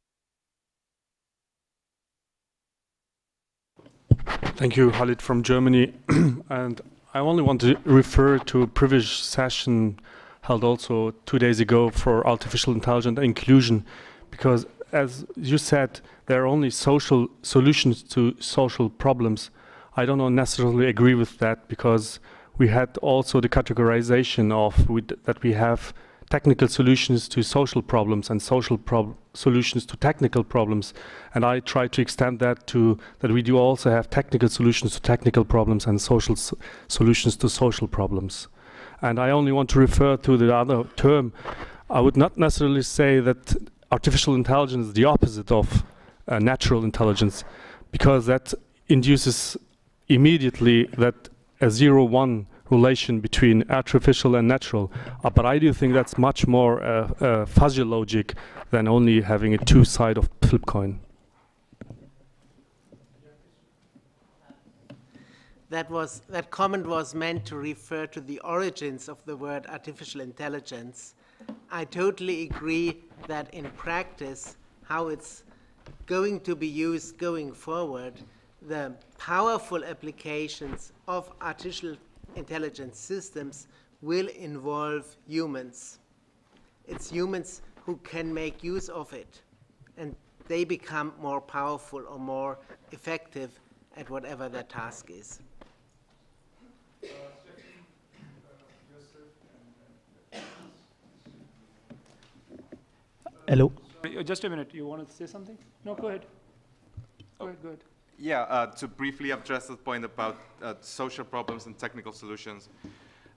Thank you, Khalid from Germany. and I only want to refer to a previous session held also two days ago for artificial intelligence inclusion, because as you said, there are only social solutions to social problems. I don't necessarily agree with that because we had also the categorization of that we have technical solutions to social problems and social prob solutions to technical problems. And I try to extend that to that we do also have technical solutions to technical problems and social so solutions to social problems. And I only want to refer to the other term. I would not necessarily say that artificial intelligence is the opposite of uh, natural intelligence because that induces immediately that a zero-one relation between artificial and natural. Uh, but I do think that's much more uh, uh, fuzzy logic than only having a two side of flip coin. That, was, that comment was meant to refer to the origins of the word artificial intelligence. I totally agree that in practice, how it's going to be used going forward, the powerful applications of artificial intelligence systems will involve humans. It's humans who can make use of it, and they become more powerful or more effective at whatever their task is. Hello. Just a minute. You want to say something? No, go ahead. Go ahead, go ahead. Yeah, uh, to briefly address the point about uh, social problems and technical solutions.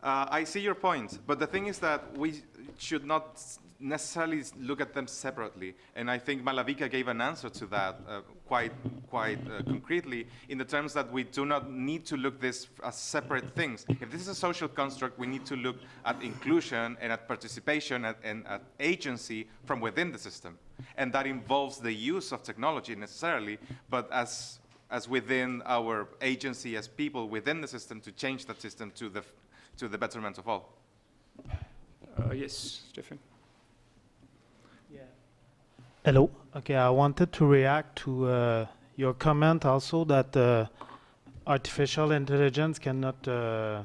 Uh, I see your point, but the thing is that we should not necessarily look at them separately. And I think Malavika gave an answer to that uh, quite, quite uh, concretely in the terms that we do not need to look this as separate things. If this is a social construct, we need to look at inclusion and at participation and, and at agency from within the system. And that involves the use of technology necessarily, but as as within our agency as people within the system to change that system to the, to the betterment of all. Uh, yes, Stefan. Hello. Okay, I wanted to react to uh, your comment also that uh, artificial intelligence cannot uh,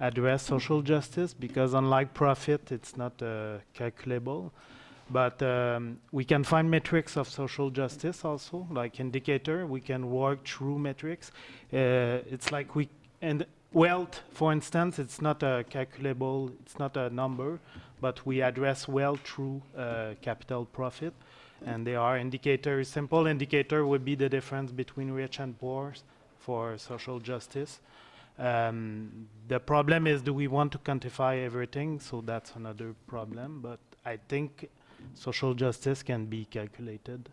address social justice because unlike profit, it's not uh, calculable. But um, we can find metrics of social justice also, like indicator. We can work through metrics. Uh, it's like we, and wealth, for instance, it's not a calculable, it's not a number, but we address wealth through uh, capital profit. And there are indicators. Simple indicator would be the difference between rich and poor for social justice. Um, the problem is, do we want to quantify everything? So that's another problem. But I think social justice can be calculated.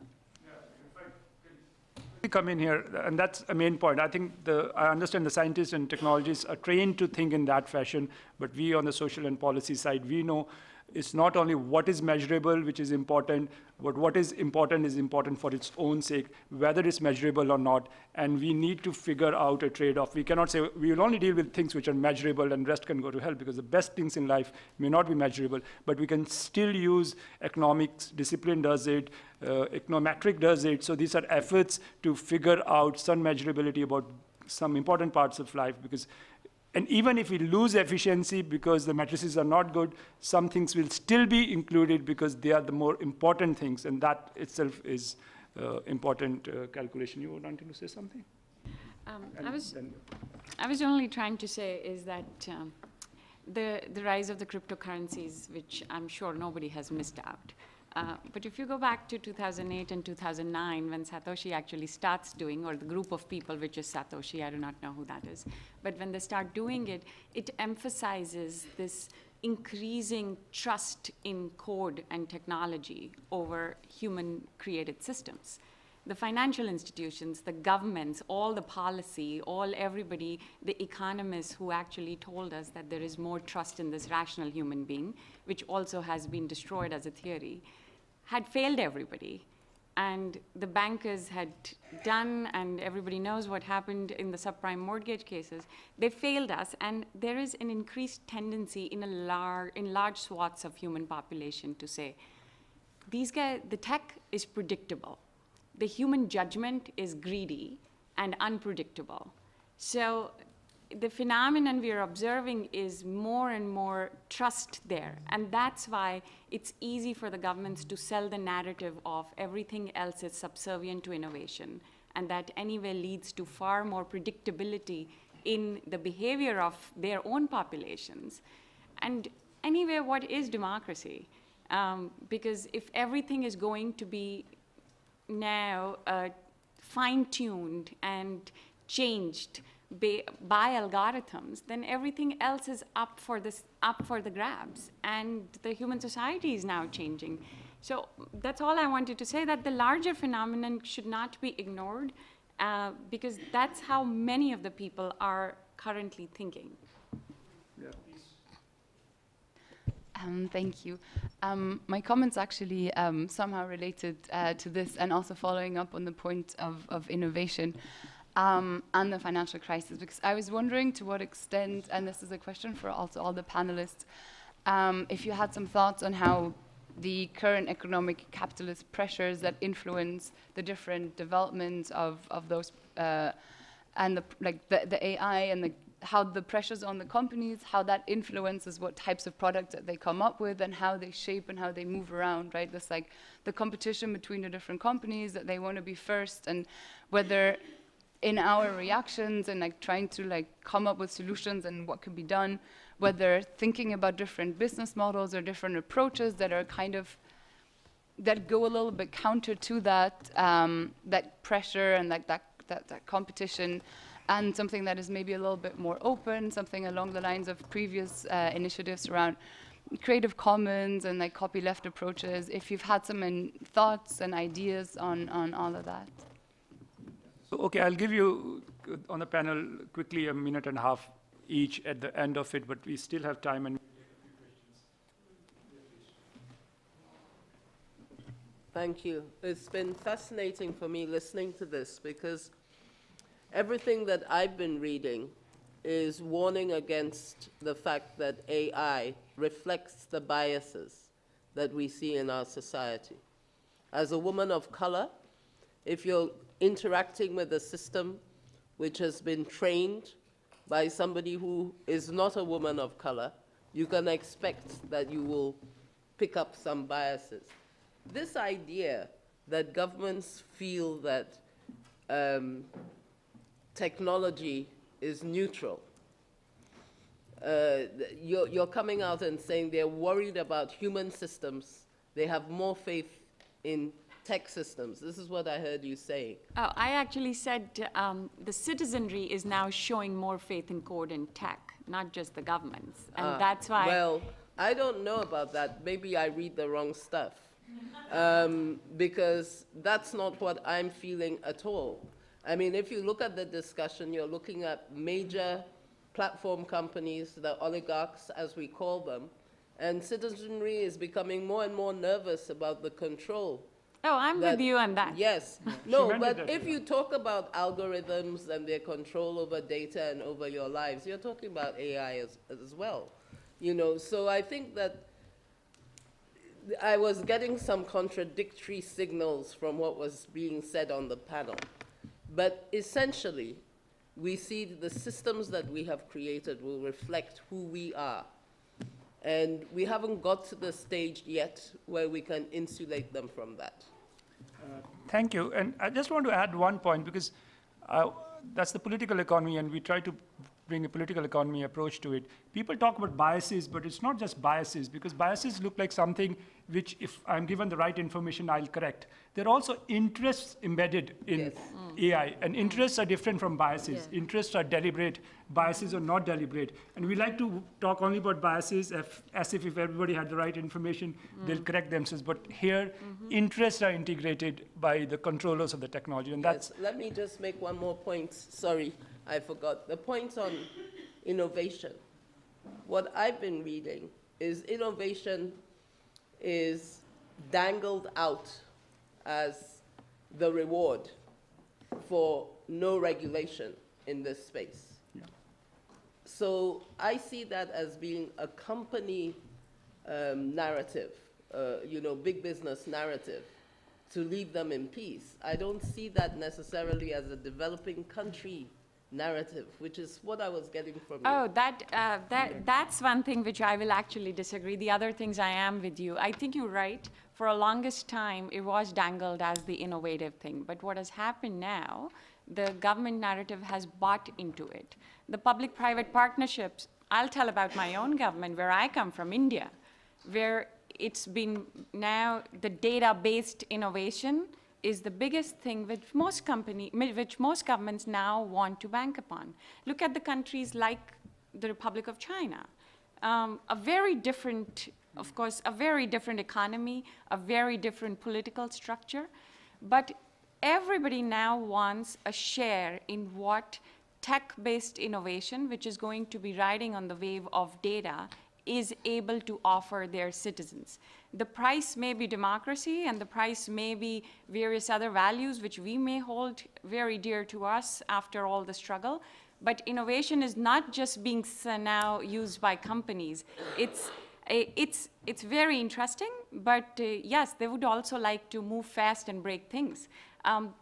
Come in here, and that's a main point. I think the, I understand the scientists and technologists are trained to think in that fashion, but we on the social and policy side, we know it's not only what is measurable which is important, but what is important is important for its own sake, whether it's measurable or not. And we need to figure out a trade-off. We cannot say we will only deal with things which are measurable and rest can go to hell because the best things in life may not be measurable, but we can still use economics, discipline does it, uh, econometric does it. So these are efforts to figure out some measurability about some important parts of life because and even if we lose efficiency because the matrices are not good, some things will still be included because they are the more important things, and that itself is uh, important uh, calculation. You wanting to say something? Um, I was, I was only trying to say is that um, the the rise of the cryptocurrencies, which I'm sure nobody has missed out. Uh, but if you go back to 2008 and 2009, when Satoshi actually starts doing, or the group of people, which is Satoshi, I do not know who that is, but when they start doing it, it emphasizes this increasing trust in code and technology over human created systems. The financial institutions, the governments, all the policy, all everybody, the economists who actually told us that there is more trust in this rational human being, which also has been destroyed as a theory had failed everybody. And the bankers had done, and everybody knows what happened in the subprime mortgage cases. They failed us, and there is an increased tendency in, a lar- in large swaths of human population to say, these guys, the tech is predictable. The human judgment is greedy and unpredictable. So the phenomenon we are observing is more and more trust there. And that's why it's easy for the governments to sell the narrative of everything else is subservient to innovation, and that anyway leads to far more predictability in the behavior of their own populations. And anyway, what is democracy? Um, because if everything is going to be now uh, fine tuned and changed, by algorithms, then everything else is up for this up for the grabs, and the human society is now changing. So that's all I wanted to say. That the larger phenomenon should not be ignored, uh, because that's how many of the people are currently thinking. Um, thank you. Um, my comments actually um, somehow related uh, to this and also following up on the point of, of innovation um, and the financial crisis. Because I was wondering to what extent, and this is a question for also all the panelists, um, if you had some thoughts on how the current economic capitalist pressures that influence the different developments of, of those uh, and the, like the, the AI and the, how the pressures on the companies, how that influences what types of products that they come up with and how they shape and how they move around, right? This like the competition between the different companies that they want to be first and whether in our reactions and like trying to like come up with solutions and what could be done, whether thinking about different business models or different approaches that are kind of that go a little bit counter to that um, that pressure and like that, that that competition and something that is maybe a little bit more open, something along the lines of previous uh, initiatives around Creative Commons and like copyleft approaches. If you've had some thoughts and ideas on on all of that. Okay, I'll give you uh, on the panel quickly a minute and a half each at the end of it, but we still have time and Thank you. It's been fascinating for me listening to this because everything that I've been reading is warning against the fact that AI reflects the biases that we see in our society. As a woman of color, if you're interacting with a system which has been trained by somebody who is not a woman of color, you can expect that you will pick up some biases. This idea that governments feel that um, technology is neutral, uh, you're, you're coming out and saying they're worried about human systems, they have more faith in tech systems. This is what I heard you saying. Oh, I actually said um, the citizenry is now showing more faith in code and tech, not just the governments. And uh, that's why. Well, I don't know about that. Maybe I read the wrong stuff. Um, because that's not what I'm feeling at all. I mean, if you look at the discussion, you're looking at major platform companies, the oligarchs, as we call them, And citizenry is becoming more and more nervous about the control. Oh, I'm that- with you on that. Yes. She No, but if you talk about algorithms and their control over data and over your lives, you're talking about AI as, as well. You know, so I think that I was getting some contradictory signals from what was being said on the panel. But essentially, we see the systems that we have created will reflect who we are. And we haven't got to the stage yet where we can insulate them from that. Thank you. And I just want to add one point because uh, that's the political economy, and we try to bring a political economy approach to it. People talk about biases, but it's not just biases because biases look like something which, if I'm given the right information, I'll correct. There are also interests embedded in AI, and interests are different from biases. Yeah. Interests are deliberate, biases are not deliberate. And we like to talk only about biases if, as if if everybody had the right information, they'll Mm. correct themselves. But here, interests are integrated by the controllers of the technology, and that's Yes, Let me just make one more point. Sorry, I forgot. The point on innovation. What I've been reading is innovation is dangled out as the reward for no regulation in this space. So I see that as being a company um, narrative, uh, you know, big business narrative, to leave them in peace. I don't see that necessarily as a developing country narrative, which is what I was getting from you. Oh, that, uh, that, that's one thing which I will actually disagree. The other things I am with you. I think you're right. For a longest time, it was dangled as the innovative thing. But what has happened now, the government narrative has bought into it. The public-private partnerships, I'll tell about my own government, where I come from, India, where it's been now the data-based innovation is the biggest thing which most company, which most governments now want to bank upon. Look at the countries like the Republic of China. Um, a very different, of course, a very different economy, a very different political structure, but everybody now wants a share in what tech-based innovation, which is going to be riding on the wave of data, is able to offer their citizens. The price may be democracy, and the price may be various other values which we may hold very dear to us after all the struggle. But innovation is not just being now used by companies. It's, it's, it's very interesting, but uh, yes, they would also like to move fast and break things. Um,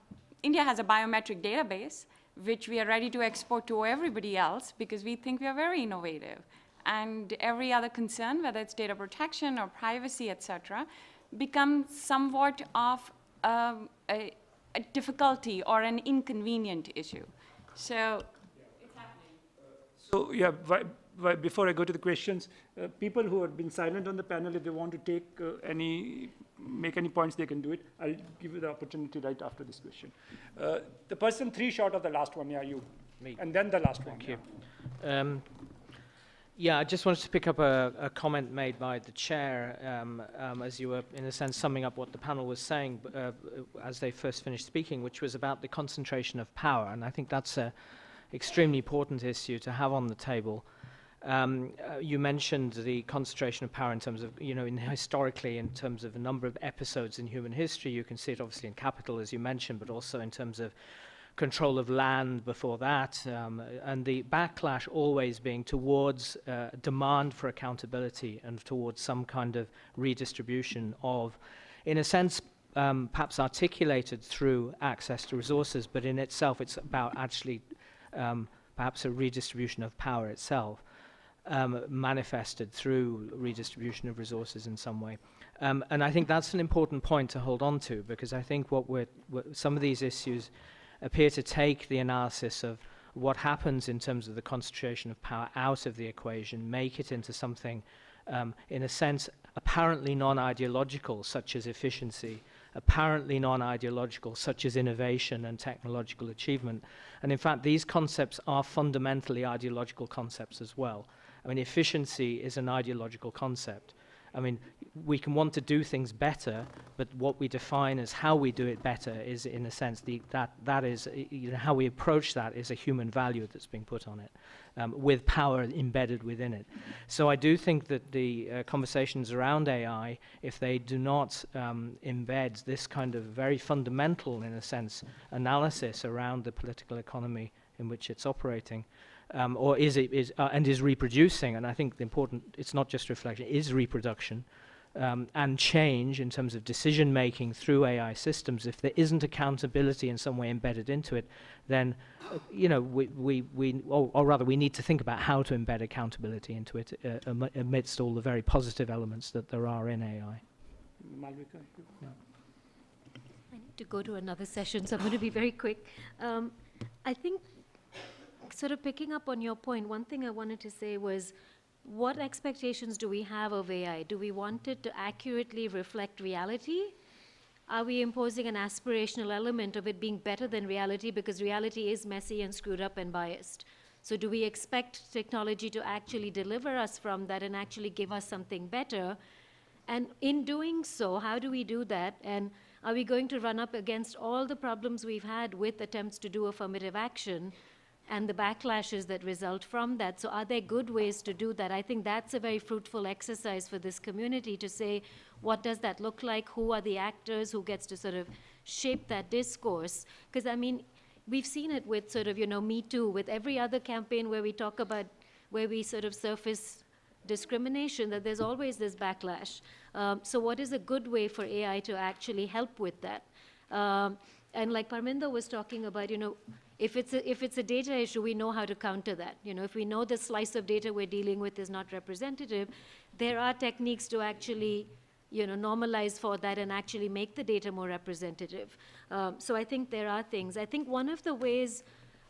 India has a biometric database, which we are ready to export to everybody else because we think we are very innovative and every other concern, whether it's data protection or privacy, et cetera, becomes somewhat of um, a, a difficulty or an inconvenient issue. So, So, yeah, why, why, before I go to the questions, uh, people who have been silent on the panel, if they want to take uh, any, make any points, they can do it. I'll give you the opportunity right after this question. Uh, the person three short of the last one, yeah, you. Me. And then the last one. Thank you. Um, yeah, I just wanted to pick up a, a comment made by the chair um, um, as you were, in a sense, summing up what the panel was saying uh, as they first finished speaking, which was about the concentration of power. And I think that's an extremely important issue to have on the table. Um, uh, you mentioned the concentration of power in terms of, you know, in historically, in terms of a number of episodes in human history. You can see it obviously in capital, as you mentioned, but also in terms of control of land before that, um, and the backlash always being towards uh, demand for accountability and towards some kind of redistribution of, in a sense, um, perhaps articulated through access to resources, but in itself it's about actually um, perhaps a redistribution of power itself. Um, manifested through redistribution of resources in some way. Um, and I think that's an important point to hold on to because I think what we're, what some of these issues appear to take the analysis of what happens in terms of the concentration of power out of the equation, make it into something, um, in a sense, apparently non-ideological, such as efficiency, apparently non-ideological, such as innovation and technological achievement. And in fact, these concepts are fundamentally ideological concepts as well. I mean, efficiency is an ideological concept. I mean, we can want to do things better, but what we define as how we do it better is, in a sense, the, that that is you know, how we approach that is a human value that's being put on it, um, with power embedded within it. So I do think that the uh, conversations around AI, if they do not um, embed this kind of very fundamental, in a sense, analysis around the political economy in which it's operating, um, or is it is uh, and is reproducing. And I think the important, it's not just reflection, is reproduction um, and change in terms of decision making through AI systems, if there isn't accountability in some way embedded into it, then uh, you know we, we, we or, or, rather we need to think about how to embed accountability into it uh, am amidst all the very positive elements that there are in AI. Malavika, yeah. I need to go to another session, so I'm going to be very quick. Um, I think, sort of picking up on your point, one thing I wanted to say was what expectations do we have of AI? Do we want it to accurately reflect reality? Are we imposing an aspirational element of it being better than reality because reality is messy and screwed up and biased? So do we expect technology to actually deliver us from that and actually give us something better? And in doing so, how do we do that? And are we going to run up against all the problems we've had with attempts to do affirmative action and the backlashes that result from that. So are there good ways to do that? I think that's a very fruitful exercise for this community to say, what does that look like? Who are the actors? Who gets to sort of shape that discourse? Because, I mean, we've seen it with sort of, you know, Me Too, with every other campaign where we talk about, where we sort of surface discrimination, that there's always this backlash. Um, so what is a good way for AI to actually help with that? Um, and like Parminder was talking about, you know, if it's, a, if it's a data issue, we know how to counter that. You know, if we know the slice of data we're dealing with is not representative, there are techniques to actually you know, normalize for that and actually make the data more representative. Um, so I think there are things. I think one of the ways,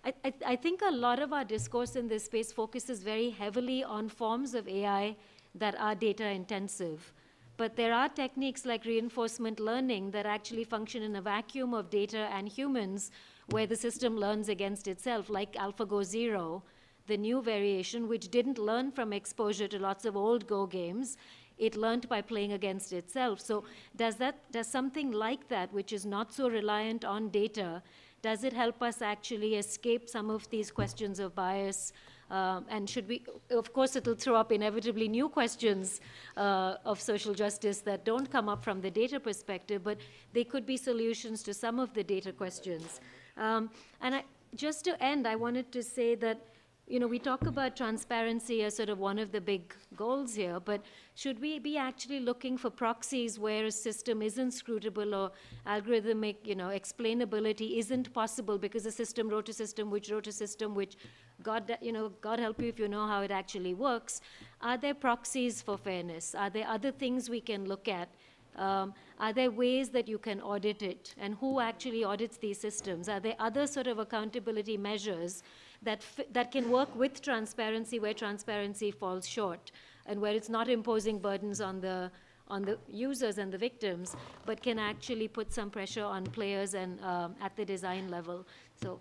I, I, I, think a lot of our discourse in this space focuses very heavily on forms of AI that are data intensive. But there are techniques like reinforcement learning that actually function in a vacuum of data and humans where the system learns against itself, like AlphaGo Zero, the new variation, which didn't learn from exposure to lots of old Go games. It learned by playing against itself. So does that does something like that, which is not so reliant on data, does it help us actually escape some of these questions of bias? Um, and should we, of course, it'll throw up inevitably new questions uh, of social justice that don't come up from the data perspective, but they could be solutions to some of the data questions. Um, and I, just to end, I wanted to say that you know, we talk about transparency as sort of one of the big goals here, but should we be actually looking for proxies where a system isn't scrutable or algorithmic, you know, explainability isn't possible because a system wrote a system which wrote a system which, God, you know, God help you if you know how it actually works. Are there proxies for fairness? Are there other things we can look at um, are there ways that you can audit it? And who actually audits these systems? Are there other sort of accountability measures that, that can work with transparency where transparency falls short and where it's not imposing burdens on the, on the users and the victims, but can actually put some pressure on players and um, at the design level? So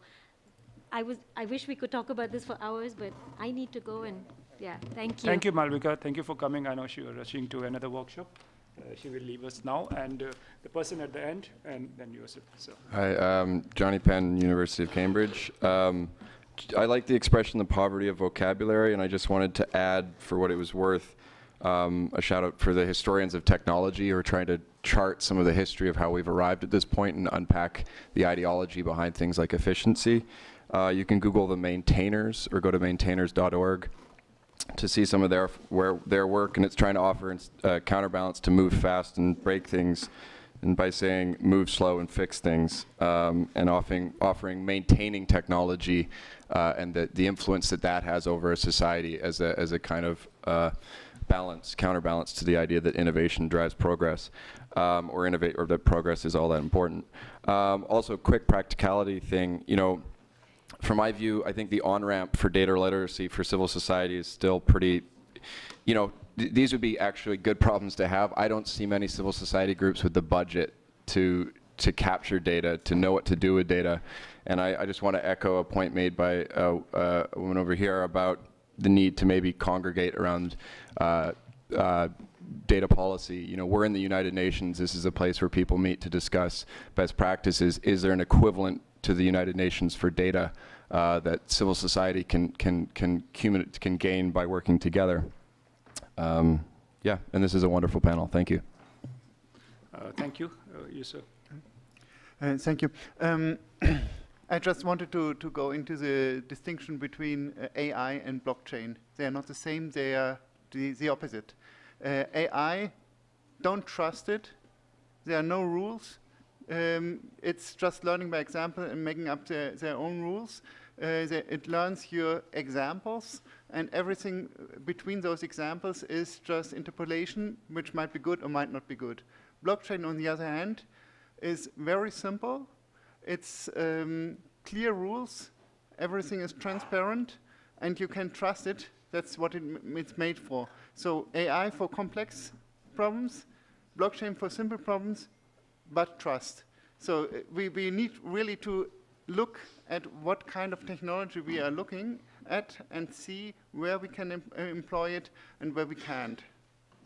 I, was, I wish we could talk about this for hours, but I need to go and, yeah, thank you. Thank you, Malavika. Thank you for coming. I know you were rushing to another workshop. Uh, she will leave us now, and uh, the person at the end, and then Yusuf. So. Hi, um, Jonnie Penn, University of Cambridge. Um, I like the expression the poverty of vocabulary, and I just wanted to add, for what it was worth, um, a shout out for the historians of technology who are trying to chart some of the history of how we've arrived at this point and unpack the ideology behind things like efficiency. Uh, you can Google the maintainers or go to maintainers.org to see some of their where their work, and it's trying to offer uh, counterbalance to move fast and break things, and by saying move slow and fix things, um, and offering offering maintaining technology uh, and the the influence that that has over a society as a as a kind of uh, balance counterbalance to the idea that innovation drives progress. Um, or innovate, or that progress is all that important. Um, also, quick practicality thing. You know, from my view, I think the on-ramp for data literacy for civil society is still pretty, you know, th these would be actually good problems to have. I don't see many civil society groups with the budget to to capture data, to know what to do with data. And I, I just want to echo a point made by uh, uh, a woman over here about the need to maybe congregate around uh, uh data policy. You know, we're in the United Nations. This is a place where people meet to discuss best practices. Is there an equivalent to the United Nations for data uh, that civil society can can can can gain by working together? Um, yeah, and this is a wonderful panel. Thank you. Uh, thank you, uh, Yusuf. Uh, thank you. Um, I just wanted to, to go into the distinction between uh, AI and blockchain. They are not the same, they are the, the opposite. Uh, AI, don't trust it. There are no rules. Um, it's just learning by example and making up their, their own rules. Uh, it learns your examples, and everything between those examples is just interpolation, which might be good or might not be good. Blockchain, on the other hand, is very simple. It's um, clear rules. Everything is transparent, and you can trust it. That's what it it's made for. So AI for complex problems, blockchain for simple problems, but trust. So uh, we, we need really to look at what kind of technology we are looking at and see where we can em uh, employ it and where we can't.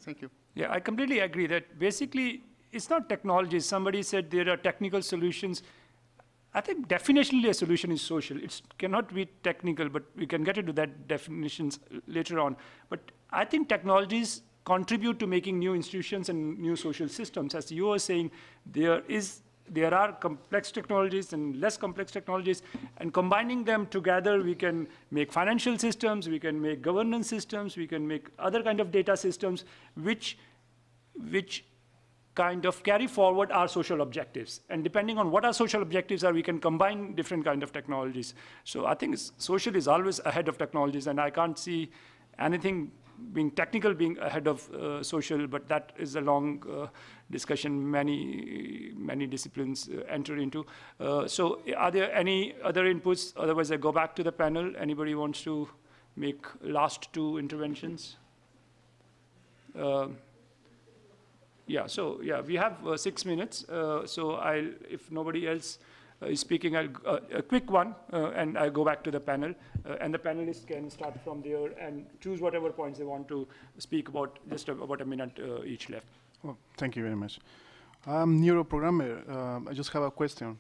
Thank you. Yeah, I completely agree that basically it's not technology. Somebody said there are technical solutions. I think definitionally a solution is social. It cannot be technical, but we can get into that definitions later on. But I think technologies contribute to making new institutions and new social systems. As you were saying, there is there are complex technologies and less complex technologies, and combining them together, we can make financial systems, we can make governance systems, we can make other kind of data systems, which, which kind of carry forward our social objectives. And depending on what our social objectives are, we can combine different kind of technologies. So I think social is always ahead of technologies, and I can't see anything being technical being ahead of uh, social, but that is a long uh, discussion many, many disciplines uh, enter into. Uh, so are there any other inputs? Otherwise, I go back to the panel. Anybody wants to make last two interventions? Um, yeah, so yeah, we have uh, six minutes. Uh, so I'll, if nobody else speaking, I'll, uh, a quick one, uh, and I'll go back to the panel. Uh, and the panelists can start from there and choose whatever points they want to speak about, just about a minute each left. Well, thank you very much. I'm neuroprogrammer. Um, I just have a question.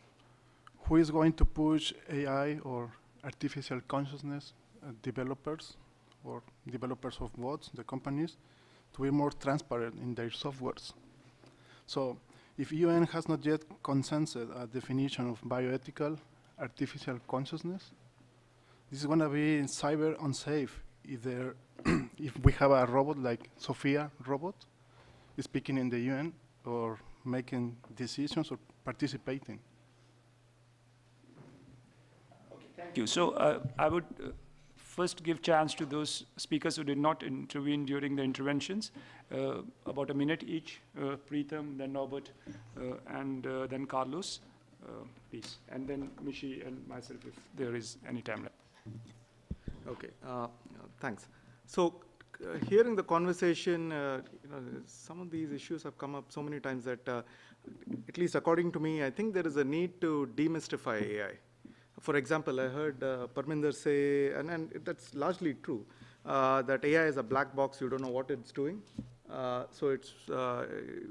Who is going to push AI or artificial consciousness developers or developers of bots, the companies, to be more transparent in their softwares. So if UN has not yet consented a definition of bioethical artificial consciousness, this is going to be cyber unsafe if, if we have a robot like Sophia robot speaking in the UN or making decisions or participating. Okay, Thank you. So uh, I would uh, first give chance to those speakers who did not intervene during the interventions, uh, about a minute each, uh, then Norbert, uh, and uh, then Carlos, uh, please, and then Mishi and myself if there is any time left. Okay, thanks. So hearing the conversation, you know, some of these issues have come up so many times that, at least according to me, I think there is a need to demystify AI. For example, I heard uh, Parminder say, and, and that's largely true, uh, that AI is a black box, you don't know what it's doing. Uh, so it's uh,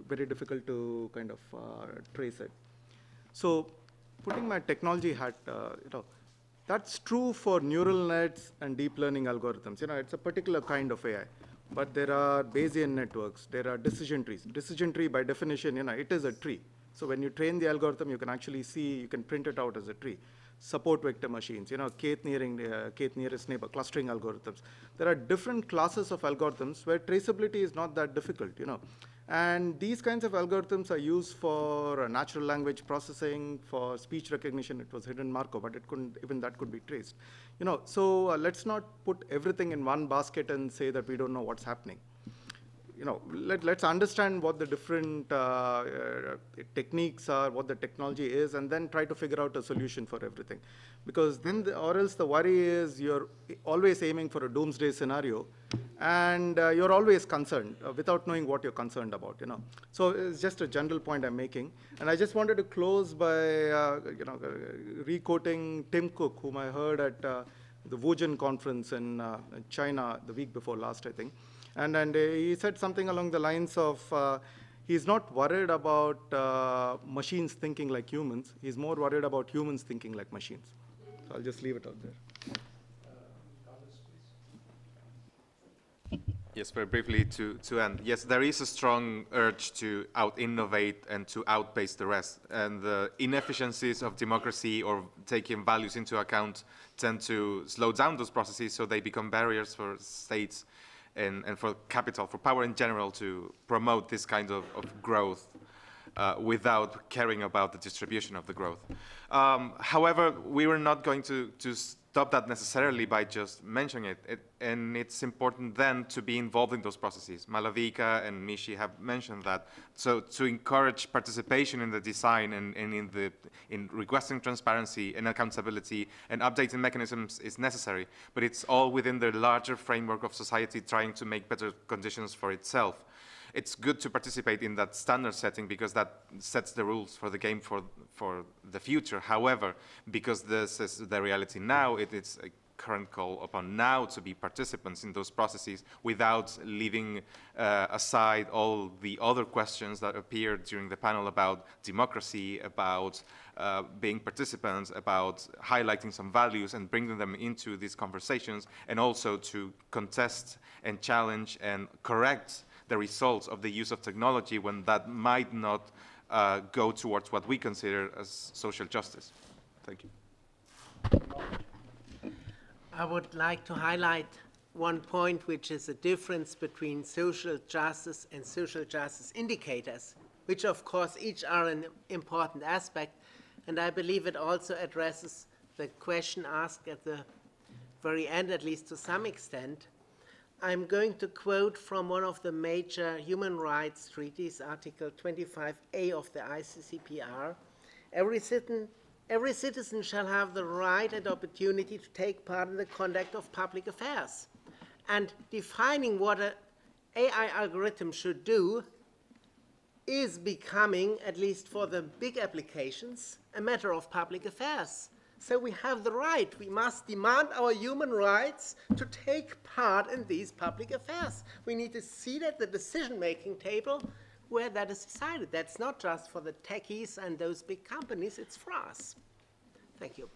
very difficult to kind of uh, trace it. So putting my technology hat, uh, you know, that's true for neural nets and deep learning algorithms. You know, it's a particular kind of AI. But there are Bayesian networks, there are decision trees. Decision tree, by definition, you know, it is a tree. So when you train the algorithm, you can actually see, you can print it out as a tree support vector machines, you know, kth, nearing, uh, kth nearest neighbor, clustering algorithms. There are different classes of algorithms where traceability is not that difficult, you know. And these kinds of algorithms are used for uh, natural language processing, for speech recognition. It was hidden Markov, but it couldn't, even that could be traced. You know, so uh, let's not put everything in one basket and say that we don't know what's happening you know, let, us understand what the different uh, uh, techniques are, what the technology is, and then try to figure out a solution for everything. Because then, the, or else the worry is you're always aiming for a doomsday scenario, and uh, you're always concerned uh, without knowing what you're concerned about, you know. So it's just a general point I'm making. And I just wanted to close by, uh, you know, uh, re-quoting Tim Cook, whom I heard at the Wuzhen conference in China the week before last, I think. And, and uh, he said something along the lines of uh, he's not worried about uh, machines thinking like humans, he's more worried about humans thinking like machines. So I'll just leave it out there. Yes, very briefly to, to end. Yes, there is a strong urge to out-innovate and to outpace the rest. And the inefficiencies of democracy or taking values into account tend to slow down those processes so they become barriers for states and, and for capital, for power in general to promote this kind of, of growth uh, without caring about the distribution of the growth. Um, however, we were not going to, to stop that necessarily by just mentioning it. it. And it's important then to be involved in those processes. Malavika and Mishi have mentioned that. So to encourage participation in the design and, and in, the, in requesting transparency and accountability and updating mechanisms is necessary. But it's all within the larger framework of society trying to make better conditions for itself it's good to participate in that standard setting because that sets the rules for the game for, for the future. However, because this is the reality now, it is a current call upon now to be participants in those processes without leaving uh, aside all the other questions that appeared during the panel about democracy, about uh, being participants, about highlighting some values and bringing them into these conversations, and also to contest and challenge and correct the results of the use of technology when that might not uh, go towards what we consider as social justice. Thank you. I would like to highlight one point, which is the difference between social justice and social justice indicators, which of course each are an important aspect. And I believe it also addresses the question asked at the very end, at least to some extent, I'm going to quote from one of the major human rights treaties, Article 25A of the ICCPR. Every citizen, every citizen shall have the right and opportunity to take part in the conduct of public affairs. And defining what an AI algorithm should do is becoming, at least for the big applications, a matter of public affairs. So we have the right, we must demand our human rights to take part in these public affairs. We need to see that the decision-making table where that is decided. That's not just for the techies and those big companies, it's for us. Thank you.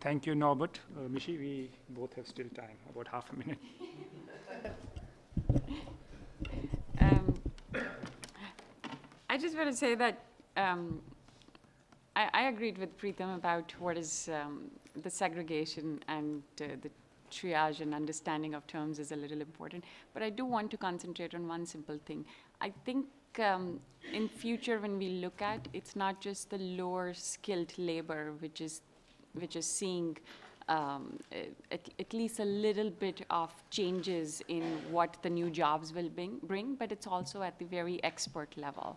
Thank you, Norbert. Uh, Mishi, we both have still time, about half a minute. um, I just want to say that um, I, I, agreed with Preetam about what is um, the segregation and uh, the triage and understanding of terms is a little important. But I do want to concentrate on one simple thing. I think um, in future when we look at, it's not just the lower skilled labor which is, which is seeing um, at, at, least a little bit of changes in what the new jobs will bring, bring, but it's also at the very expert level,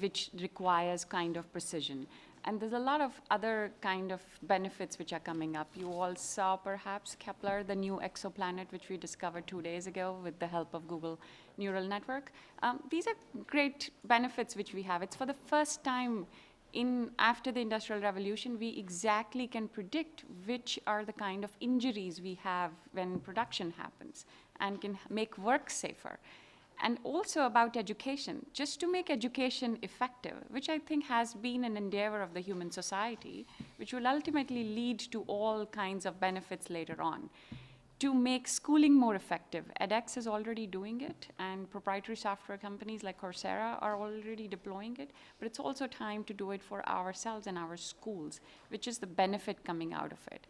which requires kind of precision. And there's a lot of other kind of benefits which are coming up. You all saw perhaps Kepler, the new exoplanet, which we discovered two days ago with the help of Google Neural Network. Um, these are great benefits which we have. It's for the first time in after the Industrial Revolution, we exactly can predict which are the kind of injuries we have when production happens and can make work safer and also about education, just to make education effective, which I think has been an endeavor of the human society, which will ultimately lead to all kinds of benefits later on. To make schooling more effective, edX is already doing it, and proprietary software companies like Coursera are already deploying it, but it's also time to do it for ourselves and our schools, which is the benefit coming out of it.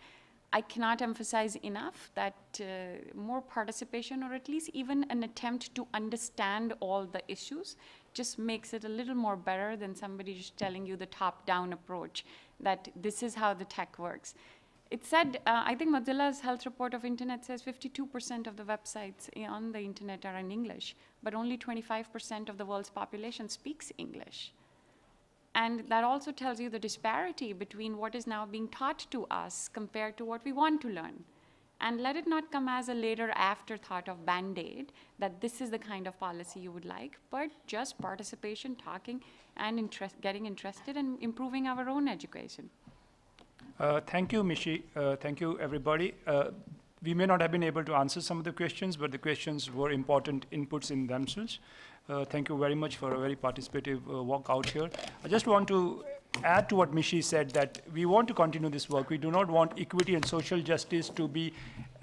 I cannot emphasize enough that uh, more participation, or at least even an attempt to understand all the issues, just makes it a little more better than somebody just telling you the top-down approach that this is how the tech works. It said, uh, I think Mozilla's health report of internet says 52% of the websites on the internet are in English, but only 25% of the world's population speaks English. And that also tells you the disparity between what is now being taught to us compared to what we want to learn. And let it not come as a later afterthought of band aid that this is the kind of policy you would like, but just participation, talking, and interest, getting interested and improving our own education. Uh, thank you, Mishi. Uh, thank you, everybody. Uh, we may not have been able to answer some of the questions, but the questions were important inputs in themselves. Uh, thank you very much for a very participative uh, walk out here. I just want to add to what Mishi said that we want to continue this work. We do not want equity and social justice to be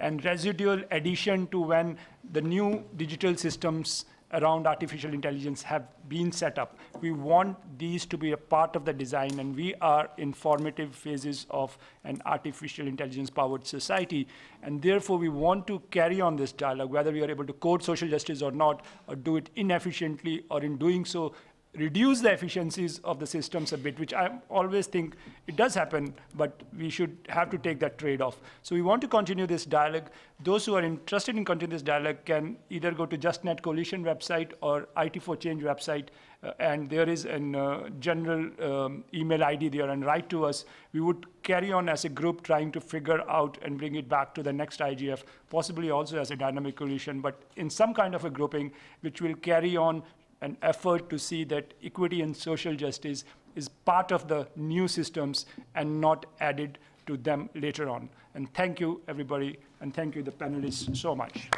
an residual addition to when the new digital systems around artificial intelligence have been set up. We want these to be a part of the design, and we are in formative phases of an artificial intelligence powered society. And therefore, we want to carry on this dialogue, whether we are able to code social justice or not, or do it inefficiently, or in doing so, reduce the efficiencies of the systems a bit, which I always think it does happen, but we should have to take that trade-off. So we want to continue this dialogue. Those who are interested in continuing this dialogue can either go to JustNet Coalition website or IT for Change website, uh, and there is a uh, general um, email ID there, and write to us. We would carry on as a group trying to figure out and bring it back to the next IGF, possibly also as a dynamic coalition, but in some kind of a grouping which will carry on an effort to see that equity and social justice is part of the new systems and not added to them later on. And thank you, everybody, and thank you, the panelists, so much.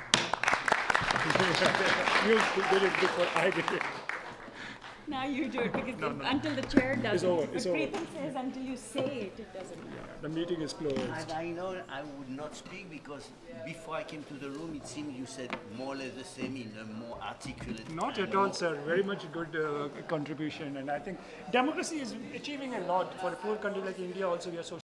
you did it before I did it. Now you do it because No, no. until the chair does It's it. over, it's but over. Preetam says until you say it, it doesn't matter. The meeting is closed. And I know I would not speak because before I came to the room, it seemed you said more or less the same in a more articulate. Not at all, sir. Very much good uh, contribution. And I think democracy is achieving a lot. For a poor country like India, also, we are so